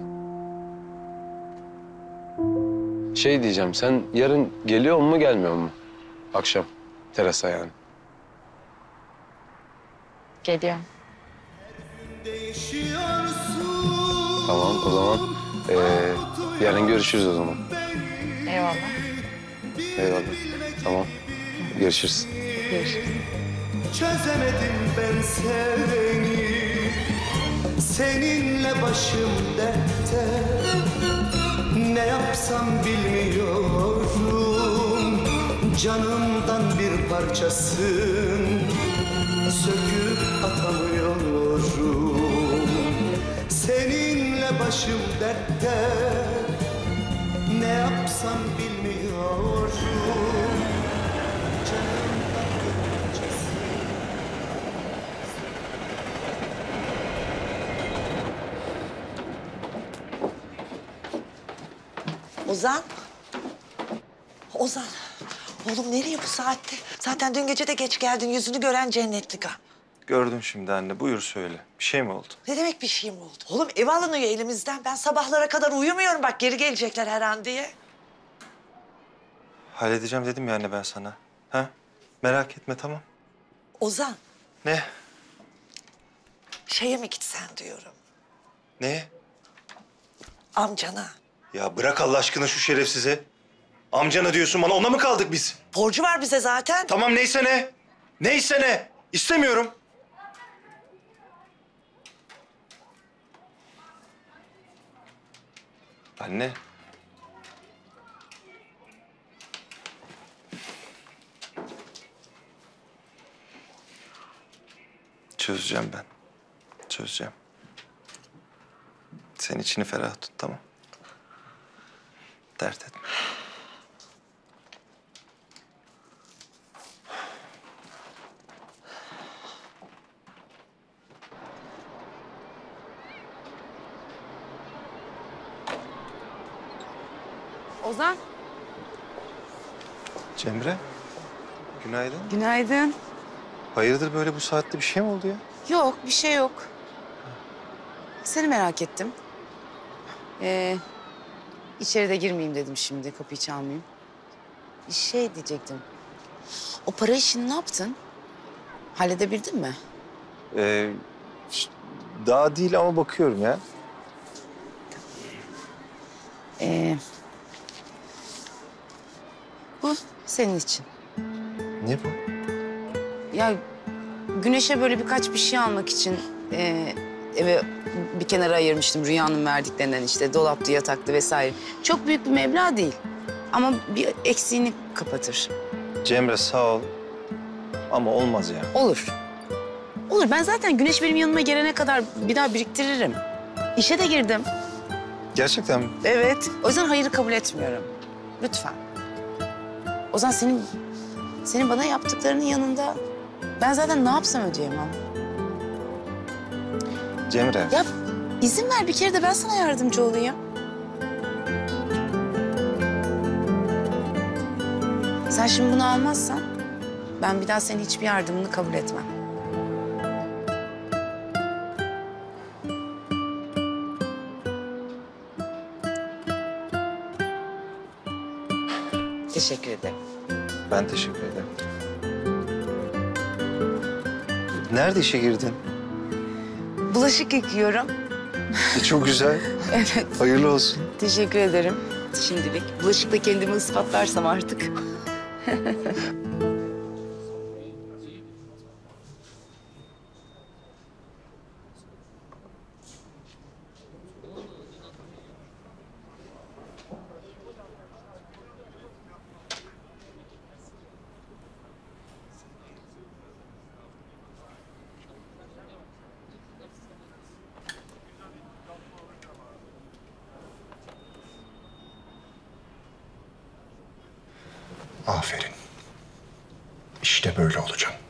Şey diyeceğim, sen yarın geliyor mu gelmiyor mu? Akşam terasa yani. Geliyorum. Tamam o zaman ee, yarın görüşürüz o zaman. Eyvallah. Eyvallah. Tamam. Görüşürüz. Görüşürüz. Çözemedim ben seveni Seninle başım dertte Ne yapsam bilmiyorum Canımdan bir parçasın Söküp atamıyorum Seninle başım dertte Ne yapsam bilmiyorum bir parçasın Ozan. Ozan. Oğlum nereye bu saatte? Zaten dün gece de geç geldin. Yüzünü gören cennetlik ha. Gördüm şimdi anne. Buyur söyle. Bir şey mi oldu? Ne demek bir şey mi oldu? Oğlum ev alınıyor elimizden. Ben sabahlara kadar uyumuyorum bak geri gelecekler her an diye. Halledeceğim dedim ya anne ben sana. Ha? Merak etme tamam. Ozan Ne? şeye mi gitsen diyorum. Ne? Amcana. Ya bırak Allah aşkına şu şerefsize. Amcana diyorsun bana ona mı kaldık biz? Borcu var bize zaten. Tamam neyse ne. Neyse ne. İstemiyorum. Anne. Çözeceğim ben. Çözeceğim. Sen içini ferah tut tamam. Dert etme. Ozan, Cemre. Günaydın. günaydın. Hayırdır böyle bu saatte bir şey mi oldu ya? Yok, bir şey yok. Seni merak ettim. Ee, içeri de girmeyeyim dedim şimdi, kapıyı çalmayayım. Bir şey diyecektim. O para işini ne yaptın? Halledebildin mi? Ee, daha değil ama bakıyorum ya. Ee, bu senin için. Ne bu? Ya Güneş'e böyle birkaç bir şey almak için e, eve bir kenara ayırmıştım Rüya'nın verdiklerinden işte dolaptı, yataktı vesaire. Çok büyük bir meblağ değil ama bir eksiğini kapatır. Cemre sağ ol. Ama olmaz ya. Olur. Olur ben zaten Güneş benim yanıma gelene kadar bir daha biriktiririm. İşe de girdim. Gerçekten mi? Evet. O yüzden hayırı kabul etmiyorum. Lütfen. O zaman senin senin bana yaptıklarının yanında Ben zaten ne yapsam ödeyemem. Cemre. Ya izin ver bir kere de ben sana yardımcı olayım. Sen şimdi bunu almazsan ben bir daha senin hiçbir yardımını kabul etmem. Teşekkür ederim. Ben teşekkür ederim. Nerede işe girdin? Bulaşık yıkıyorum. E, çok güzel. Evet. Hayırlı olsun. Teşekkür ederim şimdilik. Bulaşıkta kendimi ispatlarsam artık. Aferin. İşte böyle olacaksın.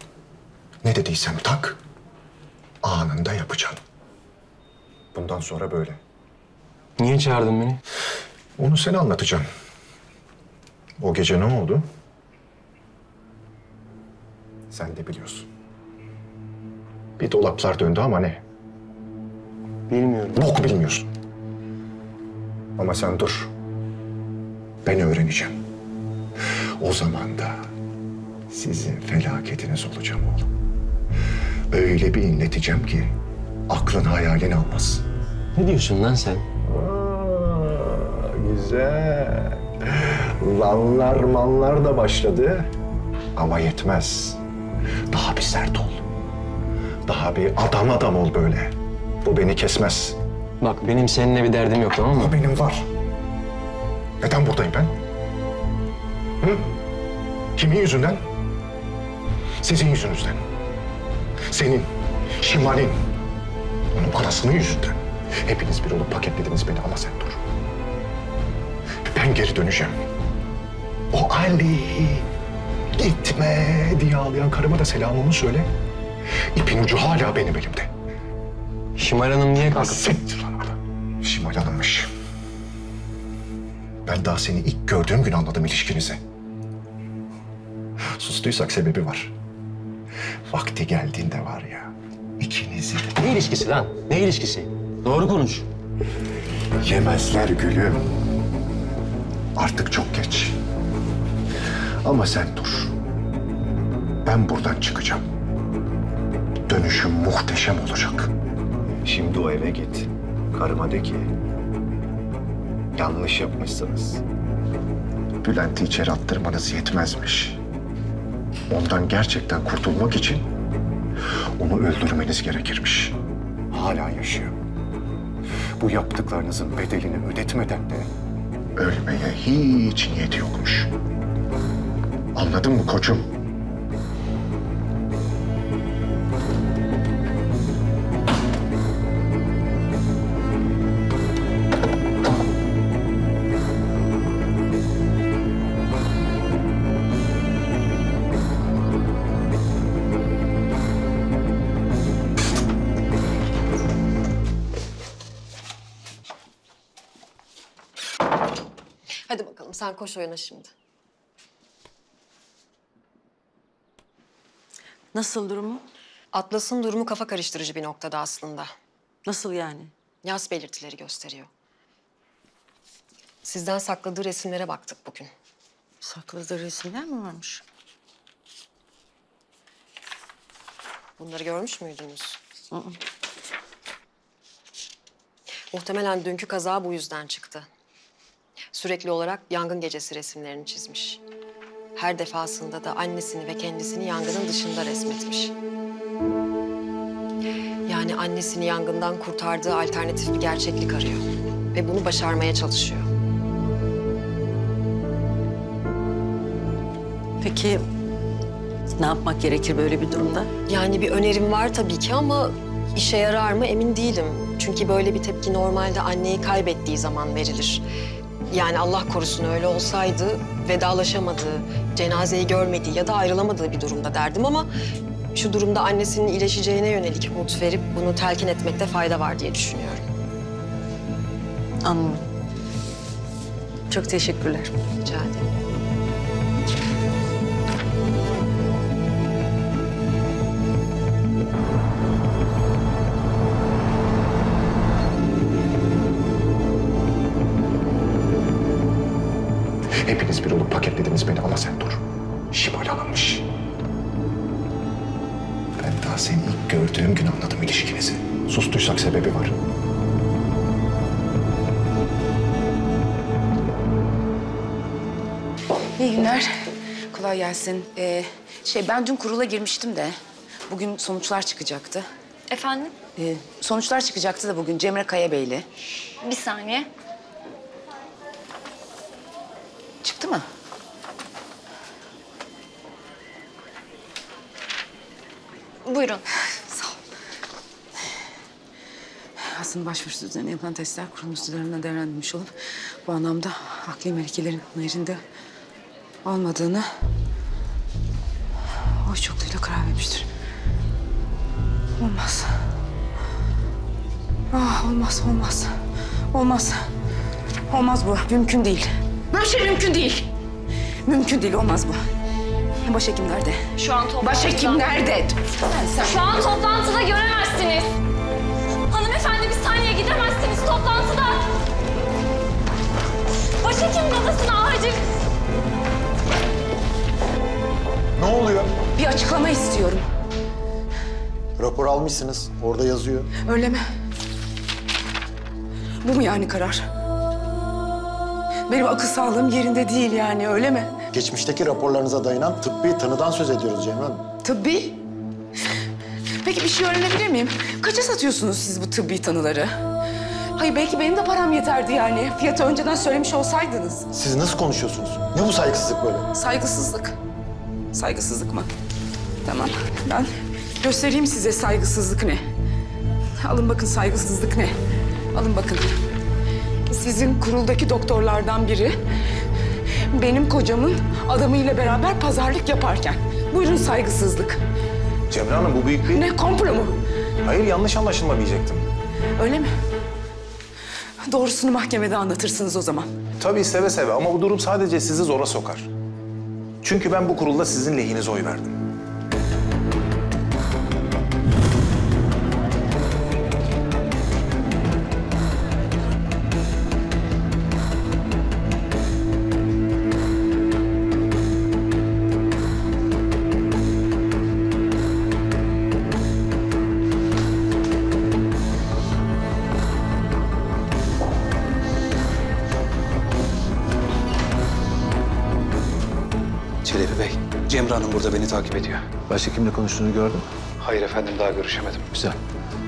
Ne dediysem tak, anında yapacaksın. Bundan sonra böyle. Niye çağırdın beni? Onu sen anlatacaksın. O gece ne oldu? Sen de biliyorsun. Bir dolaplar döndü ama ne? Bilmiyorum. Bok bilmiyorsun. Ama sen dur. Ben öğreneceğim. O zaman da sizin felaketiniz olacağım oğlum. Öyle bir inleteceğim ki aklın hayalin almaz. Ne diyorsun lan sen? Güzel. Lanlar manlar da başladı. Ama yetmez. Daha bir sert ol. Daha bir adam adam ol böyle. Bu beni kesmez. Bak benim seninle bir derdim yok tamam mı? Ama benim var. Neden buradayım ben? Hı? Kimin yüzünden? Sizin yüzünüzden. Senin, Şimal'in, onun anasının yüzünden. Hepiniz bir olup paketlediniz beni ama sen dur. Ben geri döneceğim. O Ali gitme diye ağlayan karıma da selamımı söyle. İpin ucu hala benim elimde. Şimal Hanım niye kalkıp... Siktir lan oradan. Şimal Hanım'mış. Ben daha seni ilk gördüğüm gün anladım ilişkinizi. Sustuysak sebebi var. Vakti geldiğinde var ya, ikinizi de... Ne ilişkisi lan? Ne ilişkisi? Doğru konuş. Yemezler gülüm. Artık çok geç. Ama sen dur. Ben buradan çıkacağım. Dönüşüm muhteşem olacak. Şimdi o eve git. Karıma de ki... Yanlış yapmışsınız. Bülent'i içeri attırmanız yetmezmiş. Ondan gerçekten kurtulmak için onu öldürmeniz gerekirmiş. Hala yaşıyor. Bu yaptıklarınızın bedelini ödetmeden de ölmeye hiç niyeti yokmuş. Anladın mı koçum? Sen koş oyuna şimdi. Nasıl durumu? Atlas'ın durumu kafa karıştırıcı bir noktada aslında. Nasıl yani? Yaz belirtileri gösteriyor. Sizden sakladığı resimlere baktık bugün. Sakladığı resimler mi varmış? Bunları görmüş müydünüz? Muhtemelen dünkü kaza bu yüzden çıktı. Sürekli olarak yangın gecesi resimlerini çizmiş. Her defasında da annesini ve kendisini yangının dışında resmetmiş. Yani annesini yangından kurtardığı alternatif bir gerçeklik arıyor. Ve bunu başarmaya çalışıyor. Peki ne yapmak gerekir böyle bir durumda? Yani bir önerim var tabii ki ama işe yarar mı emin değilim. Çünkü böyle bir tepki normalde anneyi kaybettiği zaman verilir. Yani Allah korusun öyle olsaydı vedalaşamadığı, cenazeyi görmediği ya da ayrılamadığı bir durumda derdim ama şu durumda annesinin iyileşeceğine yönelik umut verip bunu telkin etmekte fayda var diye düşünüyorum. Anladım. Çok teşekkürler. Rica ederim. Şimal alınmış. Ben daha seni ilk gördüğüm gün anladım ilişkinizi. Sustuysak sebebi var. İyi günler. Kolay gelsin. Ee, şey ben dün kurula girmiştim de bugün sonuçlar çıkacaktı. Efendim? Ee, sonuçlar çıkacaktı da bugün Cemre Kayabeyli. Bir saniye. Çıktı mı? Buyurun. Sağ ol. Aslında başvurusu üzerine yapılan testler kurum üstlerine devredilmiş olup bu anlamda akli melekelerin yerinde olmadığını oy çokluğuyla karar vermiştir. Olmaz. Ah, olmaz, olmaz. Olmaz. Olmaz bu. Mümkün değil. Böyle şey mümkün değil. Mümkün değil, olmaz bu. Başhekim nerede? Şu an toplantıda. Başhekim nerede? Sen- Şu an toplantıda göremezsiniz. Hanımefendi bir saniye gidemezsiniz toplantıda. Başhekimin odasına acil. Ne oluyor? Bir açıklama istiyorum. Rapor almışsınız. Orada yazıyor. Öyle mi? Bu mu yani karar? Benim akıl sağlığım yerinde değil yani öyle mi? Geçmişteki raporlarınıza dayanan tıbbi tanıdan söz ediyoruz Cemre Hanım. Tıbbi? Peki bir şey öğrenebilir miyim? Kaça satıyorsunuz siz bu tıbbi tanıları? Hayır belki benim de param yeterdi yani. Fiyatı önceden söylemiş olsaydınız. Siz nasıl konuşuyorsunuz? Ne bu saygısızlık böyle? Saygısızlık. Saygısızlık mı? Tamam. Ben göstereyim size saygısızlık ne. Alın bakın saygısızlık ne. Alın bakın. Sizin kuruldaki doktorlardan biri benim kocamın adamıyla beraber pazarlık yaparken. Buyurun saygısızlık. Cemre Hanım bu büyük bir... Ne komplo mu? Hayır yanlış anlaşılma diyecektim. Öyle mi? Doğrusunu mahkemede anlatırsınız o zaman. Tabii seve seve ama bu durum sadece sizi zora sokar. Çünkü ben bu kurulda sizin lehinize oy verdim. Takip ediyor. Başhekimle konuştuğunu gördüm. Hayır efendim, daha görüşemedim. Güzel.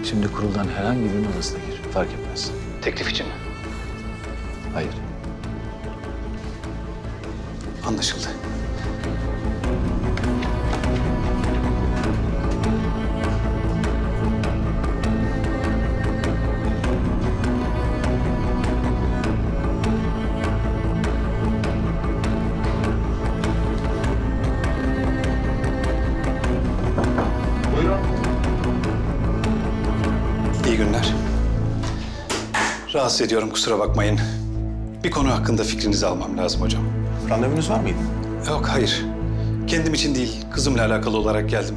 Şimdi kuruldan herhangi birinin odasına gir. Fark etmez. Teklif için mi? Hayır. Anlaşıldı. Rahatsız ediyorum, kusura bakmayın. Bir konu hakkında fikrinizi almam lazım hocam. Randevunuz var mıydı? Yok, hayır. Kendim için değil, kızımla alakalı olarak geldim.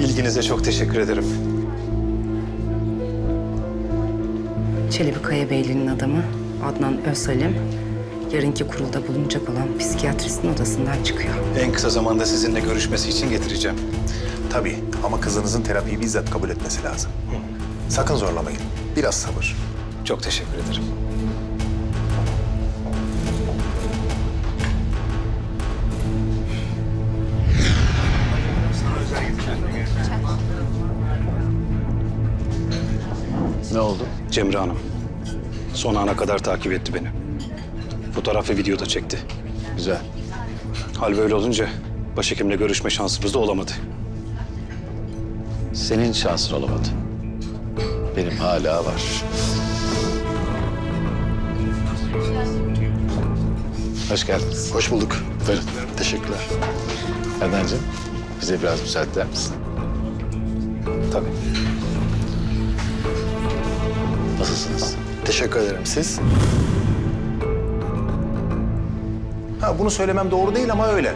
İlginize çok teşekkür ederim. Çelebi Kayabeyli'nin adamı Adnan Özsalim yarınki kurulda bulunacak olan psikiyatristin odasından çıkıyor. En kısa zamanda sizinle görüşmesi için getireceğim. Tabii ama kızınızın terapiyi bizzat kabul etmesi lazım. Sakın zorlamayın. Biraz sabır. Çok teşekkür ederim. Ne oldu? Cemre Hanım. Son ana kadar takip etti beni. Fotoğraf ve video da çekti. Güzel. Hal böyle olunca başhekimle görüşme şansımız da olamadı. Senin şansın olamadı. Benim hala var. Hoş geldiniz. Hoş bulduk. Buyurun. Teşekkürler. Erden'cim, bize biraz müsaade eder misin? Tabii. Nasılsınız? Teşekkür ederim. Siz? Ha bunu söylemem doğru değil ama öyle.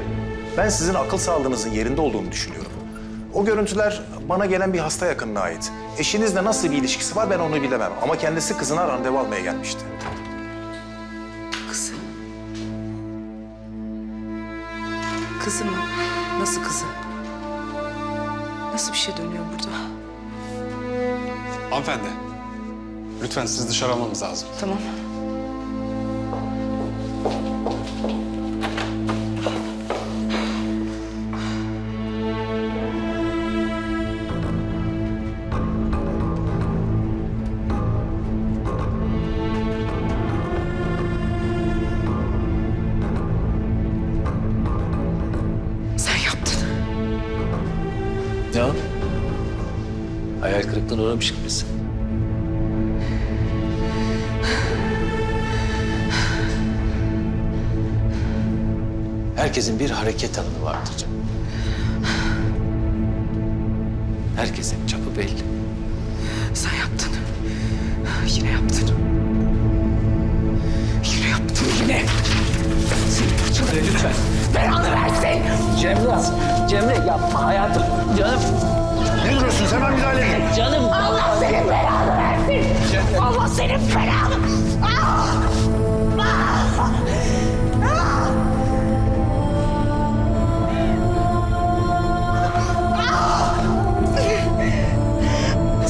Ben sizin akıl sağlığınızın yerinde olduğunu düşünüyorum. O görüntüler bana gelen bir hasta yakınına ait. Eşinizle nasıl bir ilişkisi var ben onu bilemem. Ama kendisi kızına randevu almaya gelmişti. Kızı. Kızı mı? Nasıl kızı? Nasıl bir şey dönüyor burada? Hanımefendi, lütfen sizi dışarı almamız lazım. Tamam. Herkesin bir hareket alanı vardır canım. Herkesin çapı belli. Sen yaptın. Yine yaptın. Yine yaptın yine. Seni parçalarım. Lütfen. Belanı versin. Cemre, Cemre yapma hayatım. Canım. Ne duruyorsunuz? Hemen müdahale edin. Canım. Allah senin belanı versin. Allah senin belanı.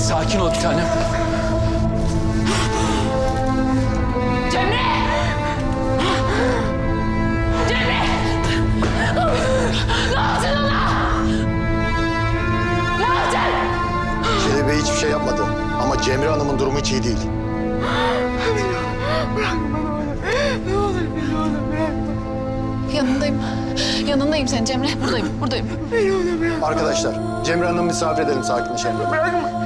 Sakin ol bir tanem. Cemre! Cemre! Ne yaptın ona? Ne yaptın? Çelebi hiçbir şey yapmadı. Ama Cemre Hanım'ın durumu hiç iyi değil. Yanındayım. Yanındayım senin Cemre. Buradayım, buradayım. Arkadaşlar, Cemre Hanım'ı misafir edelim sakinleşelim. Bırakma.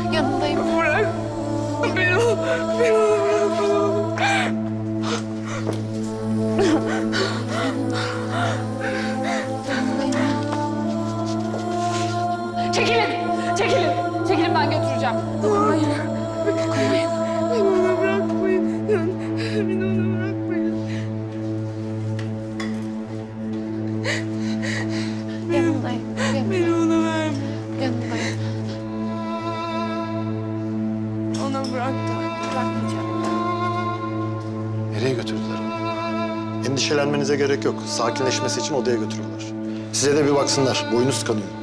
Sakinleşmesi için odaya götürüyorlar. Size de bir baksınlar. Boynuz kanıyor.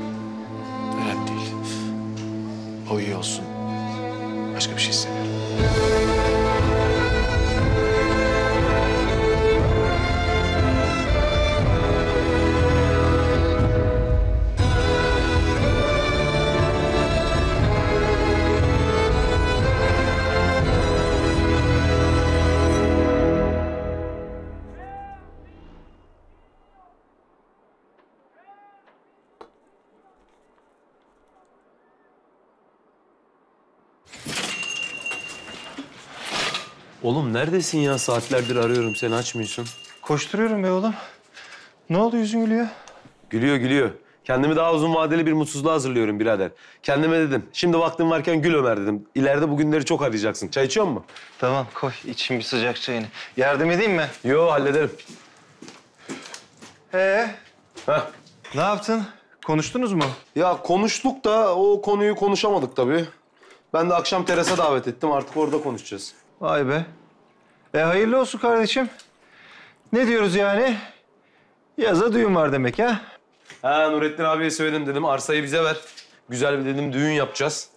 Neredesin ya? Saatlerdir arıyorum seni açmıyorsun. Koşturuyorum be oğlum. Ne oldu yüzün gülüyor? Gülüyor gülüyor. Kendimi daha uzun vadeli bir mutsuzluğa hazırlıyorum birader. Kendime dedim. Şimdi vaktim varken gül Ömer dedim. İleride bu günleri çok arayacaksın. Çay içiyor musun? Tamam koy içim bir sıcak çayını. Yardım edeyim mi? Yo hallederim. Ee? Heh. Ne yaptın? Konuştunuz mu? Ya konuştuk da o konuyu konuşamadık tabii. Ben de akşam terasa davet ettim. Artık orada konuşacağız. Vay be. E hayırlı olsun kardeşim. Ne diyoruz yani? Yaza düğün var demek ha? Ha Nurettin abiye söyledim dedim. Arsayı bize ver. Güzel bir dedim düğün yapacağız.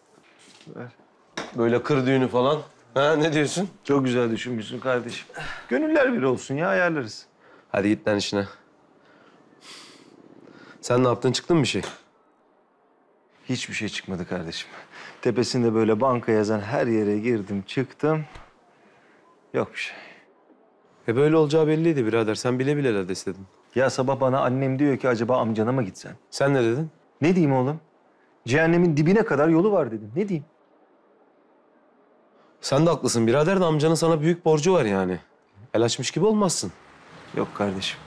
Böyle kır düğünü falan. Ha ne diyorsun? Çok güzel düşünmüşsün kardeşim. Gönüller bir olsun ya ayarlarız. Hadi git lan işine. Sen ne yaptın? Çıktın mı bir şey? Hiçbir şey çıkmadı kardeşim. Tepesinde böyle banka yazan her yere girdim çıktım. Yok bir şey. E böyle olacağı belliydi birader. Sen bile bile de istedin. Ya sabah bana annem diyor ki acaba amcana mı gitsen? Sen ne dedin? Ne diyeyim oğlum? Cehennemin dibine kadar yolu var dedim. Ne diyeyim? Sen de haklısın birader de amcanın sana büyük borcu var yani. El açmış gibi olmazsın. Yok kardeşim.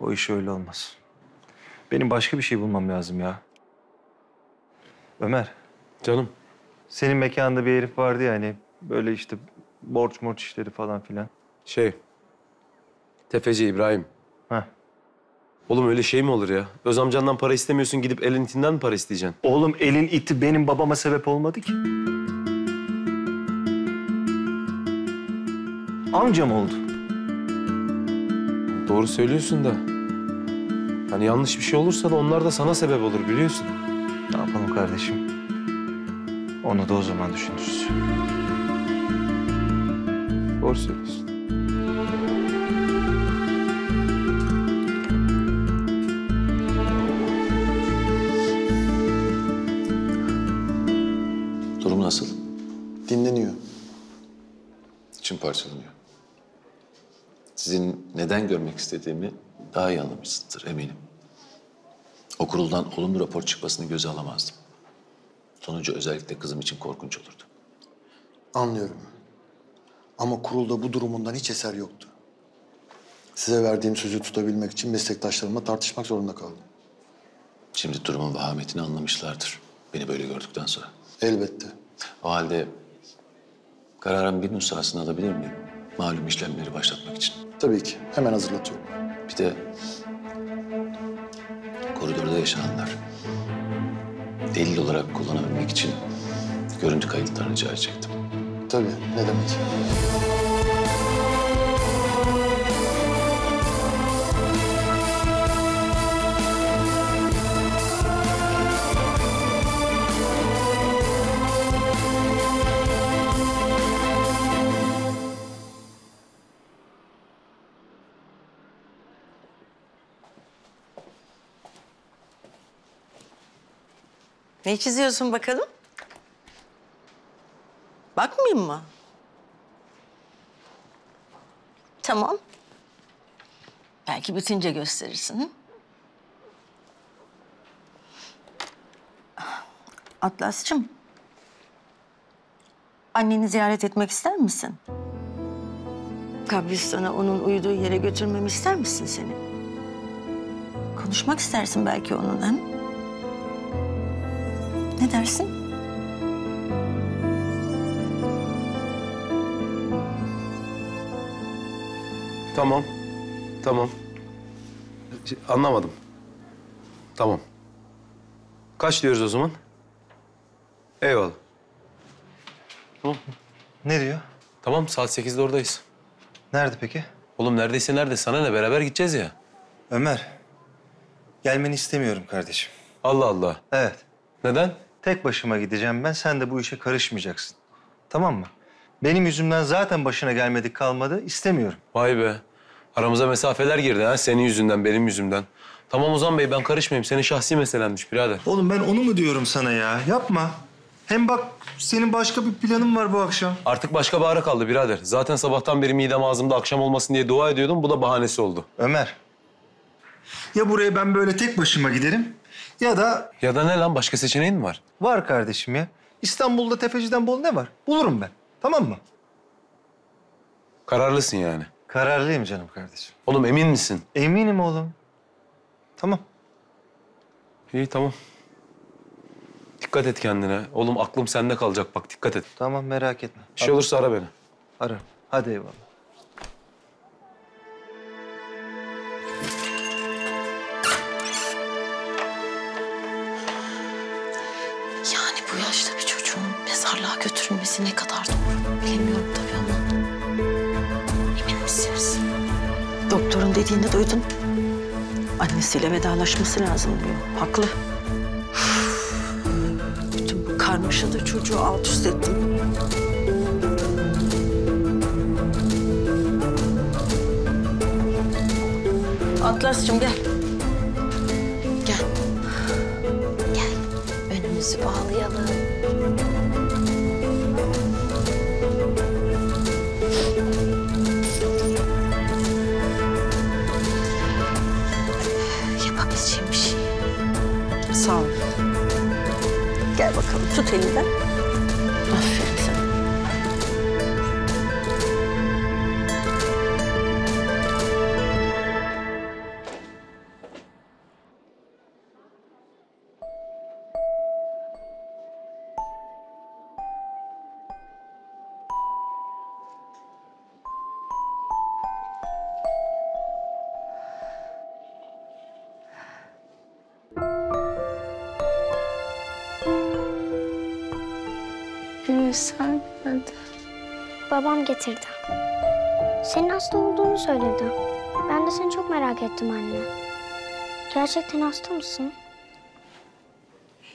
O iş öyle olmaz. Benim başka bir şey bulmam lazım ya. Ömer. Canım. Senin mekanda bir herif vardı ya hani böyle işte borç morç işleri falan filan. Şey, tefeci İbrahim. Heh. Oğlum öyle şey mi olur ya? Öz amcandan para istemiyorsun gidip elin itinden mi para isteyeceksin? Oğlum elin iti benim babama sebep olmadı ki. Amcam oldu. Doğru söylüyorsun da. Hani yanlış bir şey olursa da onlar da sana sebep olur biliyorsun. Ne yapalım kardeşim? Onu da o zaman düşünürüz. Doğru söylüyorsun. Durum nasıl? Dinleniyor. İçim parçalanıyor. Sizin neden görmek istediğimi daha iyi anlamışsınızdır eminim. O kuruldan olumlu rapor çıkmasını göze alamazdım. Sonucu özellikle kızım için korkunç olurdu. Anlıyorum. Ama kurulda bu durumundan hiç eser yoktu. Size verdiğim sözü tutabilmek için meslektaşlarımla tartışmak zorunda kaldım. Şimdi durumun vahametini anlamışlardır. Beni böyle gördükten sonra. Elbette. O halde kararın bir nüshasını alabilir miyim? Malum işlemleri başlatmak için. Tabii ki. Hemen hazırlatıyorum. Bir de koridorda yaşananlar. Delil olarak kullanabilmek için görüntü kayıtlarını rica edecektim. Tabii. Ne demek. Ne çiziyorsun bakalım? Bakmayayım mı? Tamam. Belki bitince gösterirsin. hı? Atlas'cığım. Anneni ziyaret etmek ister misin? Kabristan'a onun uyuduğu yere götürmemi ister misin seni? Konuşmak istersin belki onunla. Ne dersin? Tamam. Tamam. Şey, Anlamadım. Tamam. Kaç diyoruz o zaman? Eyvallah. Tamam. Ne diyor? Tamam saat sekizde oradayız. Nerede peki? Oğlum neredeyse nerede? Sana ne? Beraber gideceğiz ya. Ömer. Gelmeni istemiyorum kardeşim. Allah Allah. Evet. Neden? Tek başıma gideceğim ben. Sen de bu işe karışmayacaksın. Tamam mı? Benim yüzümden zaten başına gelmedik kalmadı. İstemiyorum. Vay be. Aramıza mesafeler girdi ha. Senin yüzünden, benim yüzümden. Tamam Ozan Bey ben karışmayayım. Senin şahsi meselenmiş birader. Oğlum ben onu mu diyorum sana ya? Yapma. Hem bak senin başka bir planın var bu akşam. Artık başka bahara kaldı birader. Zaten sabahtan beri midem ağzımda akşam olmasın diye dua ediyordum. Bu da bahanesi oldu. Ömer. Ya buraya ben böyle tek başıma giderim ya da... Ya da ne lan? Başka seçeneğin mi var? Var kardeşim ya. İstanbul'da tefeciden bol ne var? Bulurum ben. Tamam mı? Kararlısın yani. Kararlıyım canım kardeşim. Oğlum emin misin? Eminim oğlum. Tamam. İyi tamam. Dikkat et kendine. Oğlum aklım sende kalacak bak dikkat et. Tamam merak etme. Bir şey olursa ara beni. Ararım. Hadi eyvallah. Dediğini duydun. Annesiyle vedalaşması lazım diyor. Haklı. Bütün bu karmaşada çocuğu alt üst ettim. Atlas'cığım gel. Gel. Gel. Önümüzü bağlayalım. Gel bakalım tut elinden. Aferin Babam getirdi. Senin hasta olduğunu söyledi. Ben de seni çok merak ettim anne. Gerçekten hasta mısın?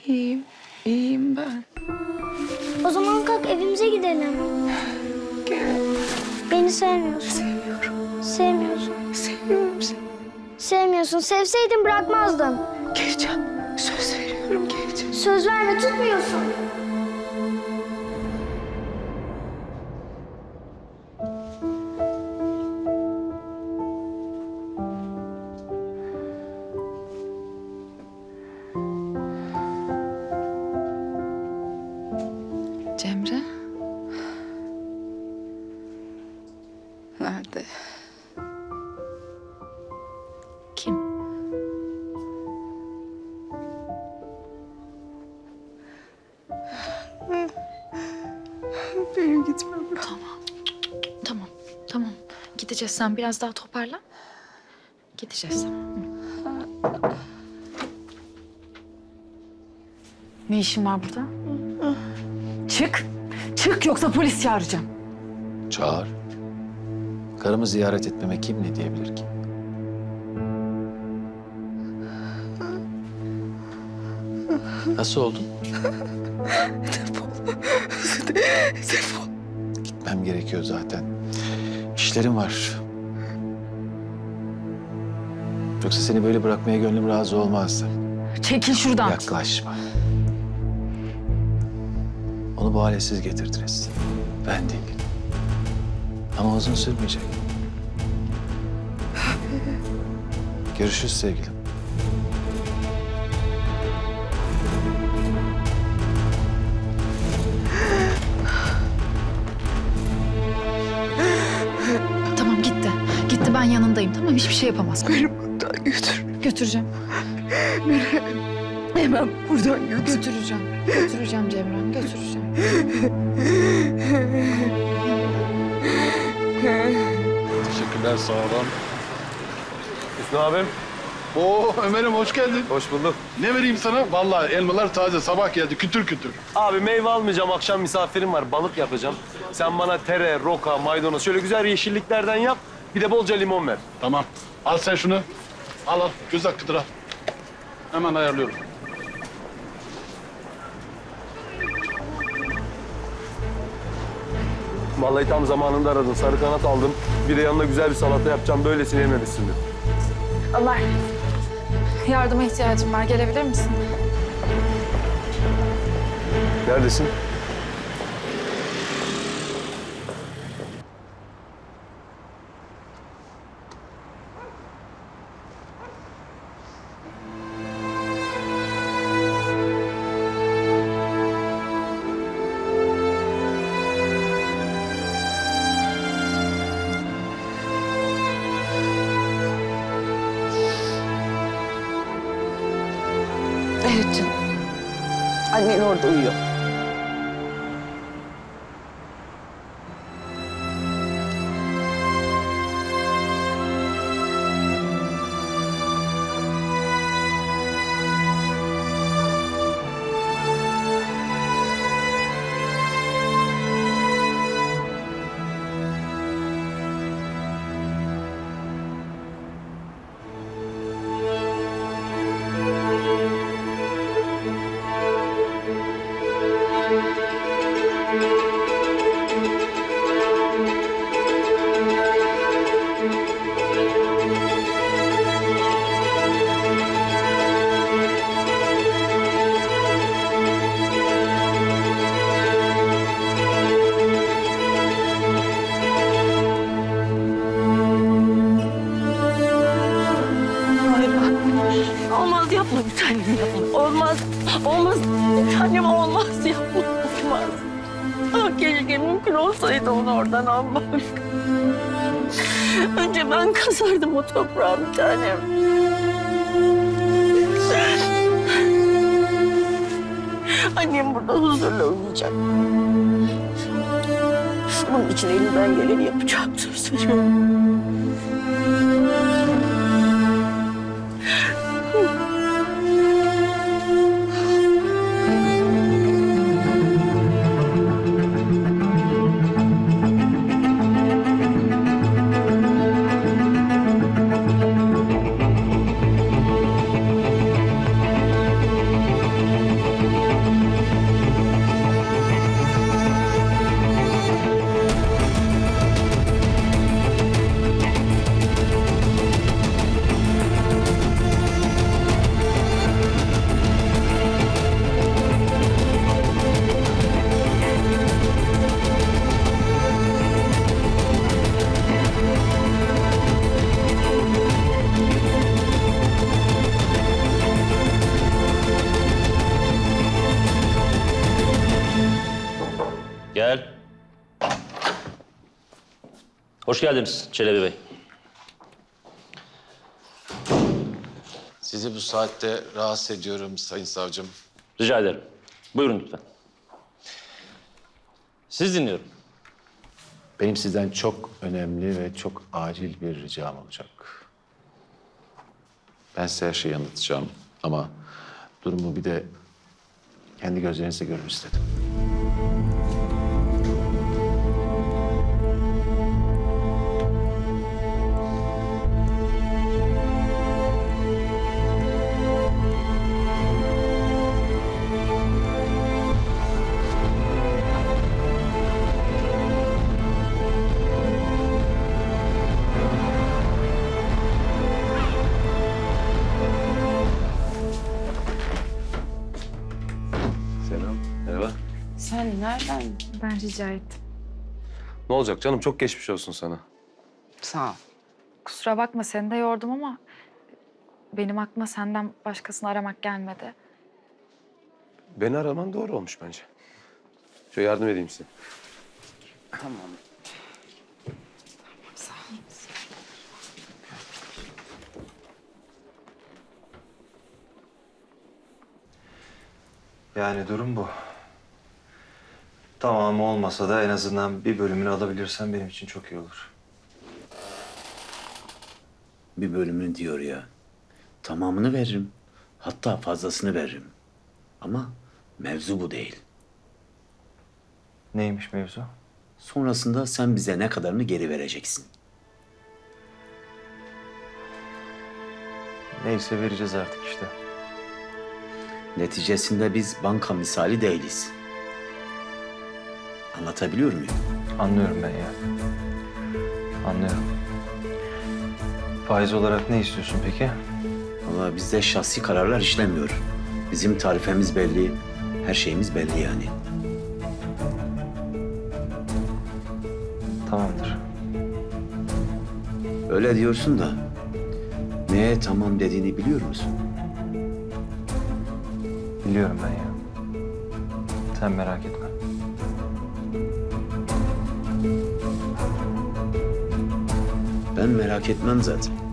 İyiyim, iyiyim ben. O zaman kalk evimize gidelim. Beni sevmiyorsun. Sevmiyorum. Sevmiyorsun. Seviyorum seni. Sevmiyorsun. Sevseydin bırakmazdın. Geleceğim. Söz veriyorum geleceğim. Söz verme tutmuyorsun. Gideceğiz. Sen biraz daha toparlan. Gideceğiz. Ne işin var burada? Çık. Çık yoksa polis çağıracağım. Çağır. Karımı ziyaret etmeme kim ne diyebilir ki? Nasıl oldun? Defol. Gitmem gerekiyor zaten. İşlerim var. Yoksa seni böyle bırakmaya gönlüm razı olmazdı. Çekil şuradan. Yaklaşma. Onu bu hale siz getirdiniz. Ben değil. Ama uzun sürmeyecek. Görüşürüz sevgilim. Şey yapamaz. Beni buradan götür. Götüreceğim. Beni hemen buradan götür. Götüreceğim. Götüreceğim Cemren götüreceğim. Teşekkürler sağ olun. Hüsnü abim. Oo Ömer'im hoş geldin. Hoş bulduk. Ne vereyim sana? Vallahi elmalar taze sabah geldi kütür kütür. Abi meyve almayacağım. Akşam misafirim var. Balık yapacağım. Sen bana tere, roka, maydanoz şöyle güzel yeşilliklerden yap. Bir de bolca limon ver. Tamam. Al sen şunu. Al al göz hakkıdır al. Hemen ayarlıyorum. Vallahi tam zamanında aradın. Sarı kanat aldım. Bir de yanına güzel bir salata yapacağım. Böylesine yememişsindir. Ömer. Yardıma ihtiyacım var. Gelebilir misin? Neredesin? Kazardım o toprağı bir geldiniz Çelebi Bey. Sizi bu saatte rahatsız ediyorum Sayın Savcım. Rica ederim. Buyurun lütfen. Siz dinliyorum. Benim sizden çok önemli ve çok acil bir ricam olacak. Ben size her şeyi anlatacağım ama durumu bir de kendi gözlerinizle görün istedim. Rica ettim. Ne olacak canım? Çok geçmiş olsun sana. Sağ ol. Kusura bakma seni de yordum ama... ...benim aklıma senden başkasını aramak gelmedi. Beni araman doğru olmuş bence. Şöyle yardım edeyim size. Tamam. Yani durum bu. Tamamı olmasa da en azından bir bölümünü alabilirsen benim için çok iyi olur. Bir bölümünü diyor ya. Tamamını veririm. Hatta fazlasını veririm. Ama mevzu bu değil. Neymiş mevzu? Sonrasında sen bize ne kadarını geri vereceksin. Neyse vereceğiz artık işte. Neticesinde biz banka misali değiliz. Anlatabiliyor muyum? Anlıyorum ben ya. Anlıyorum. Faiz olarak ne istiyorsun peki? Valla bizde şahsi kararlar işlemiyor. Bizim tarifemiz belli, her şeyimiz belli yani. Tamamdır. Öyle diyorsun da neye tamam dediğini biliyor musun? Biliyorum ben ya. Sen merak etme. են մերակետման ձեզ։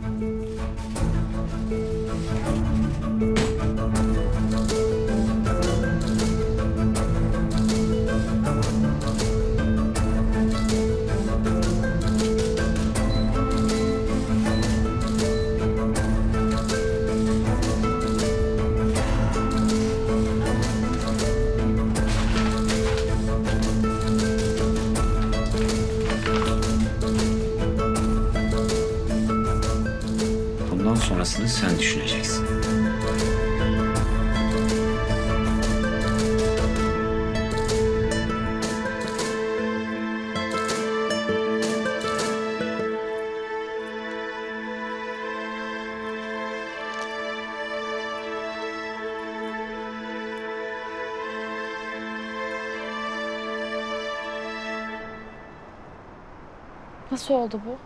oldu bu?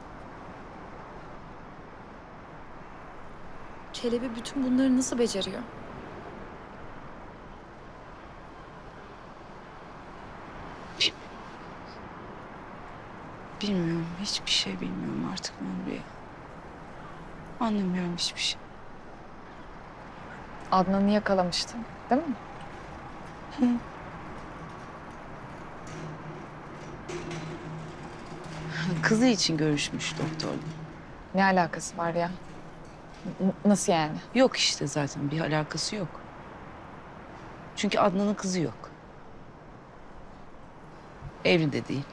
Çelebi bütün bunları nasıl beceriyor? Bilmiyorum. Hiçbir şey bilmiyorum artık Nuriye. Anlamıyorum hiçbir şey. Adnan'ı yakalamıştın, değil mi? Kızı için görüşmüş doktorla. Ne alakası var ya? N- nasıl yani? Yok işte zaten bir alakası yok. Çünkü Adnan'ın kızı yok. Evli de değil.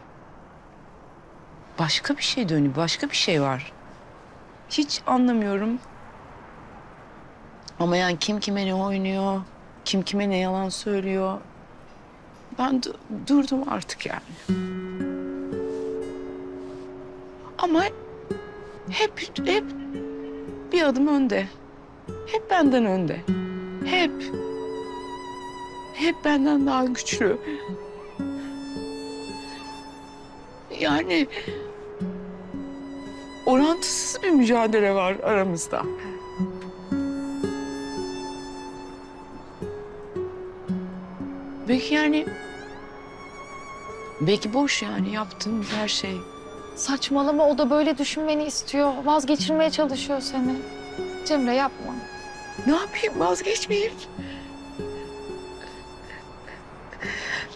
Başka bir şey dönüyor, başka bir şey var. Hiç anlamıyorum. Ama yani kim kime ne oynuyor, kim kime ne yalan söylüyor. Ben du- durdum artık yani. Ama hep hep bir adım önde. Hep benden önde. Hep. Hep benden daha güçlü. Yani orantısız bir mücadele var aramızda. Belki yani belki boş yani yaptığımız her şey. Saçmalama o da böyle düşünmeni istiyor. Vazgeçirmeye çalışıyor seni. Cemre yapma. Ne yapayım vazgeçmeyeyim.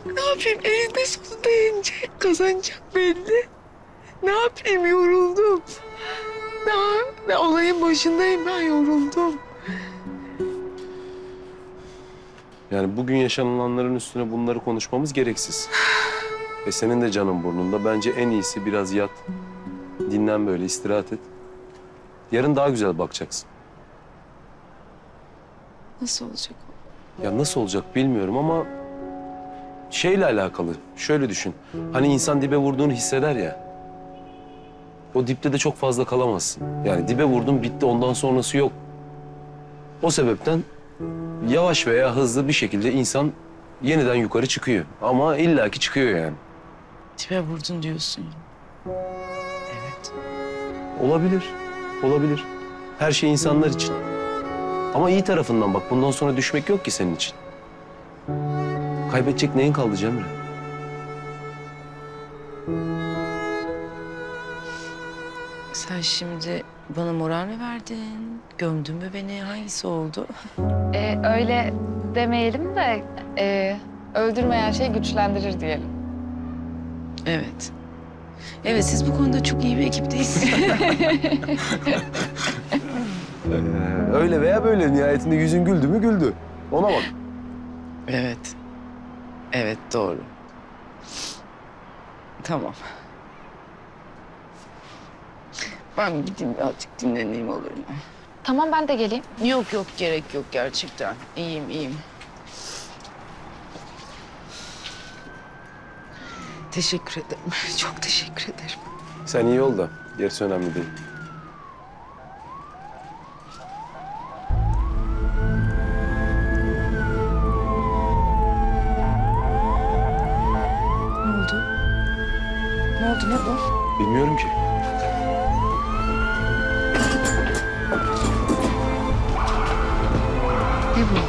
Ne yapayım elinde sonunda yenecek, kazanacak belli. Ne yapayım yoruldum. Daha ve olayın başındayım ben yoruldum. Yani bugün yaşanılanların üstüne bunları konuşmamız gereksiz. E senin de canın burnunda. Bence en iyisi biraz yat. Dinlen böyle, istirahat et. Yarın daha güzel bakacaksın. Nasıl olacak Ya nasıl olacak bilmiyorum ama şeyle alakalı. Şöyle düşün. Hani insan dibe vurduğunu hisseder ya. O dipte de çok fazla kalamazsın. Yani dibe vurdun bitti ondan sonrası yok. O sebepten yavaş veya hızlı bir şekilde insan yeniden yukarı çıkıyor. Ama illaki çıkıyor yani. Tipe vurdun diyorsun. Olabilir. Olabilir. Her şey insanlar için. Ama iyi tarafından bak. Bundan sonra düşmek yok ki senin için. Kaybedecek neyin kaldı Cemre? Sen şimdi bana moral mi verdin? Gömdün mü beni? Hangisi oldu? Ee, öyle demeyelim de e, öldürmeyen şey güçlendirir diyelim. Evet. Evet siz bu konuda çok iyi bir ekip değilsiniz. Ee, öyle veya böyle nihayetinde yüzün güldü mü güldü. Ona bak. evet. Evet doğru. Tamam. Ben gideyim birazcık dinleneyim olur mu? Tamam ben de geleyim. Yok yok gerek yok gerçekten. İyiyim iyiyim. Teşekkür ederim. Çok teşekkür ederim. Sen iyi ol da gerisi önemli değil. Ne oldu? Ne oldu ne bu? Bilmiyorum ki. Ne bu?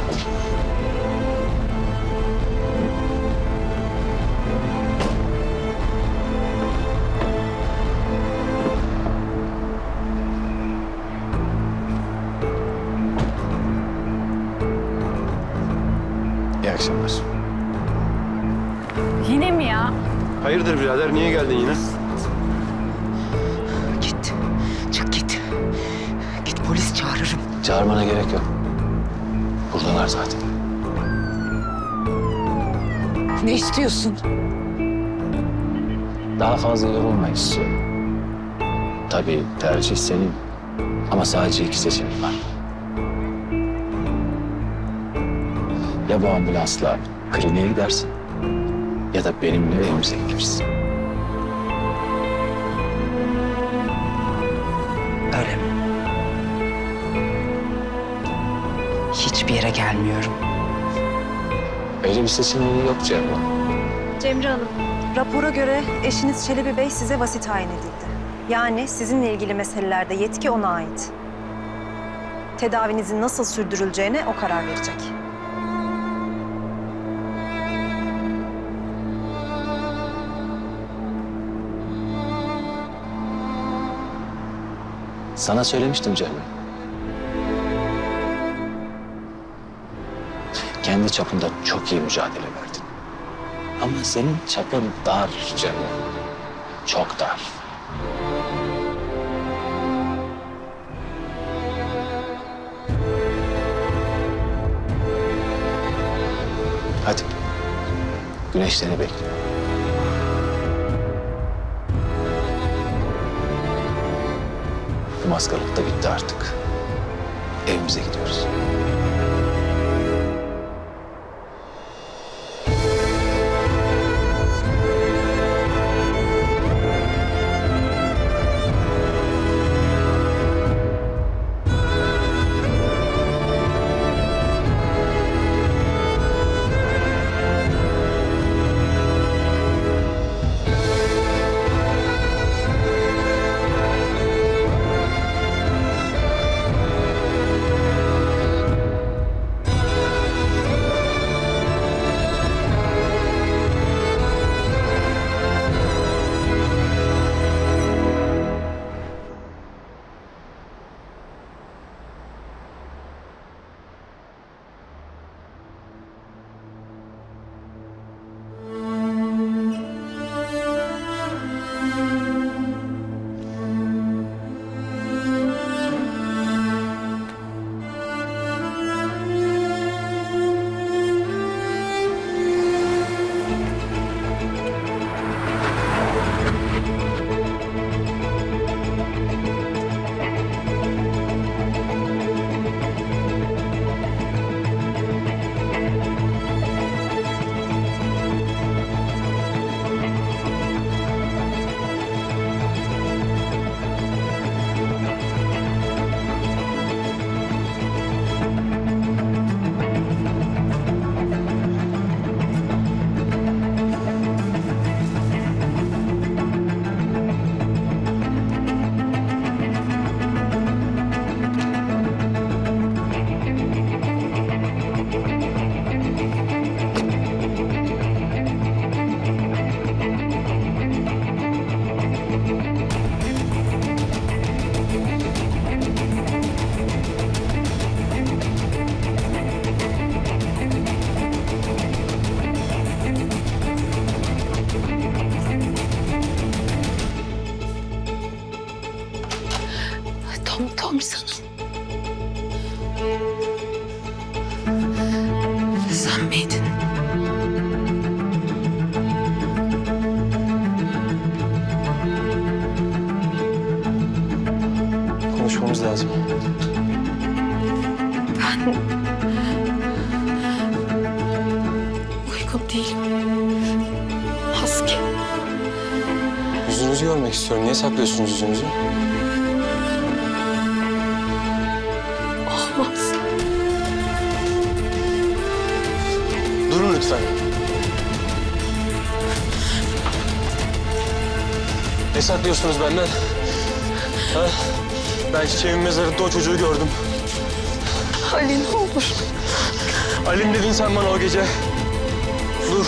Ne istiyorsun? Daha fazla yorulmak istiyorum. Tabii tercih senin. Ama sadece iki seçenek var. Ya bu ambulansla kliniğe gidersin ya da benimle evimize gelirsin. Öyle mi? Hiçbir yere gelmiyorum. Öyle bir seçeneği yok Cemre. Cemre Hanım, rapora göre eşiniz Çelebi Bey size vasi tayin edildi. Yani sizinle ilgili meselelerde yetki ona ait. Tedavinizin nasıl sürdürüleceğine o karar verecek. Sana söylemiştim Cemre. Kendi çapında çok iyi mücadele verdin. Ama senin çapın dar Cemre. Çok dar. Hadi. Güneş seni bekliyor. Bu maskaralık da bitti artık. Evimize gidiyoruz. Saklıyorsunuz yüzünüzü? Olmaz. Durun lütfen. Ne saklıyorsunuz benden? Ha? Ben çiçeğimin mezarında o çocuğu gördüm. Ali ne olur. Alim dedin sen bana o gece. Dur.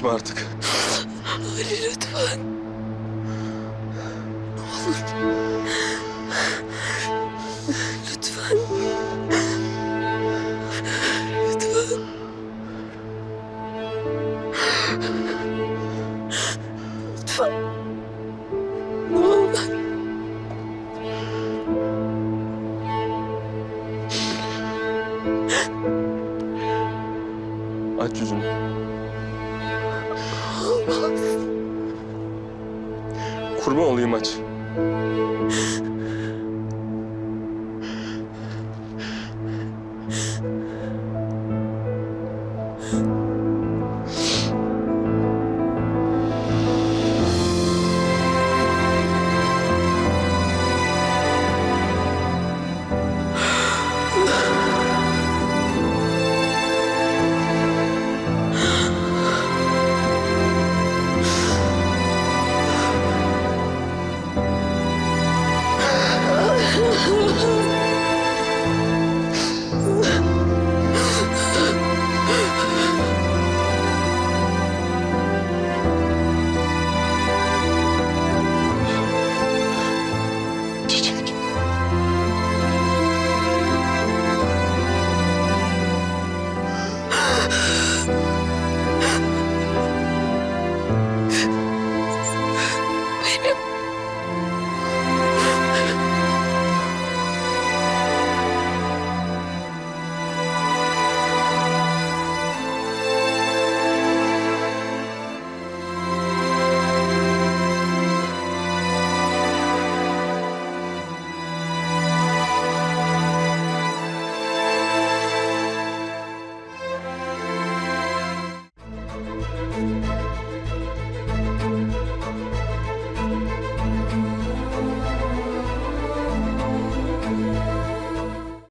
Kaçma artık.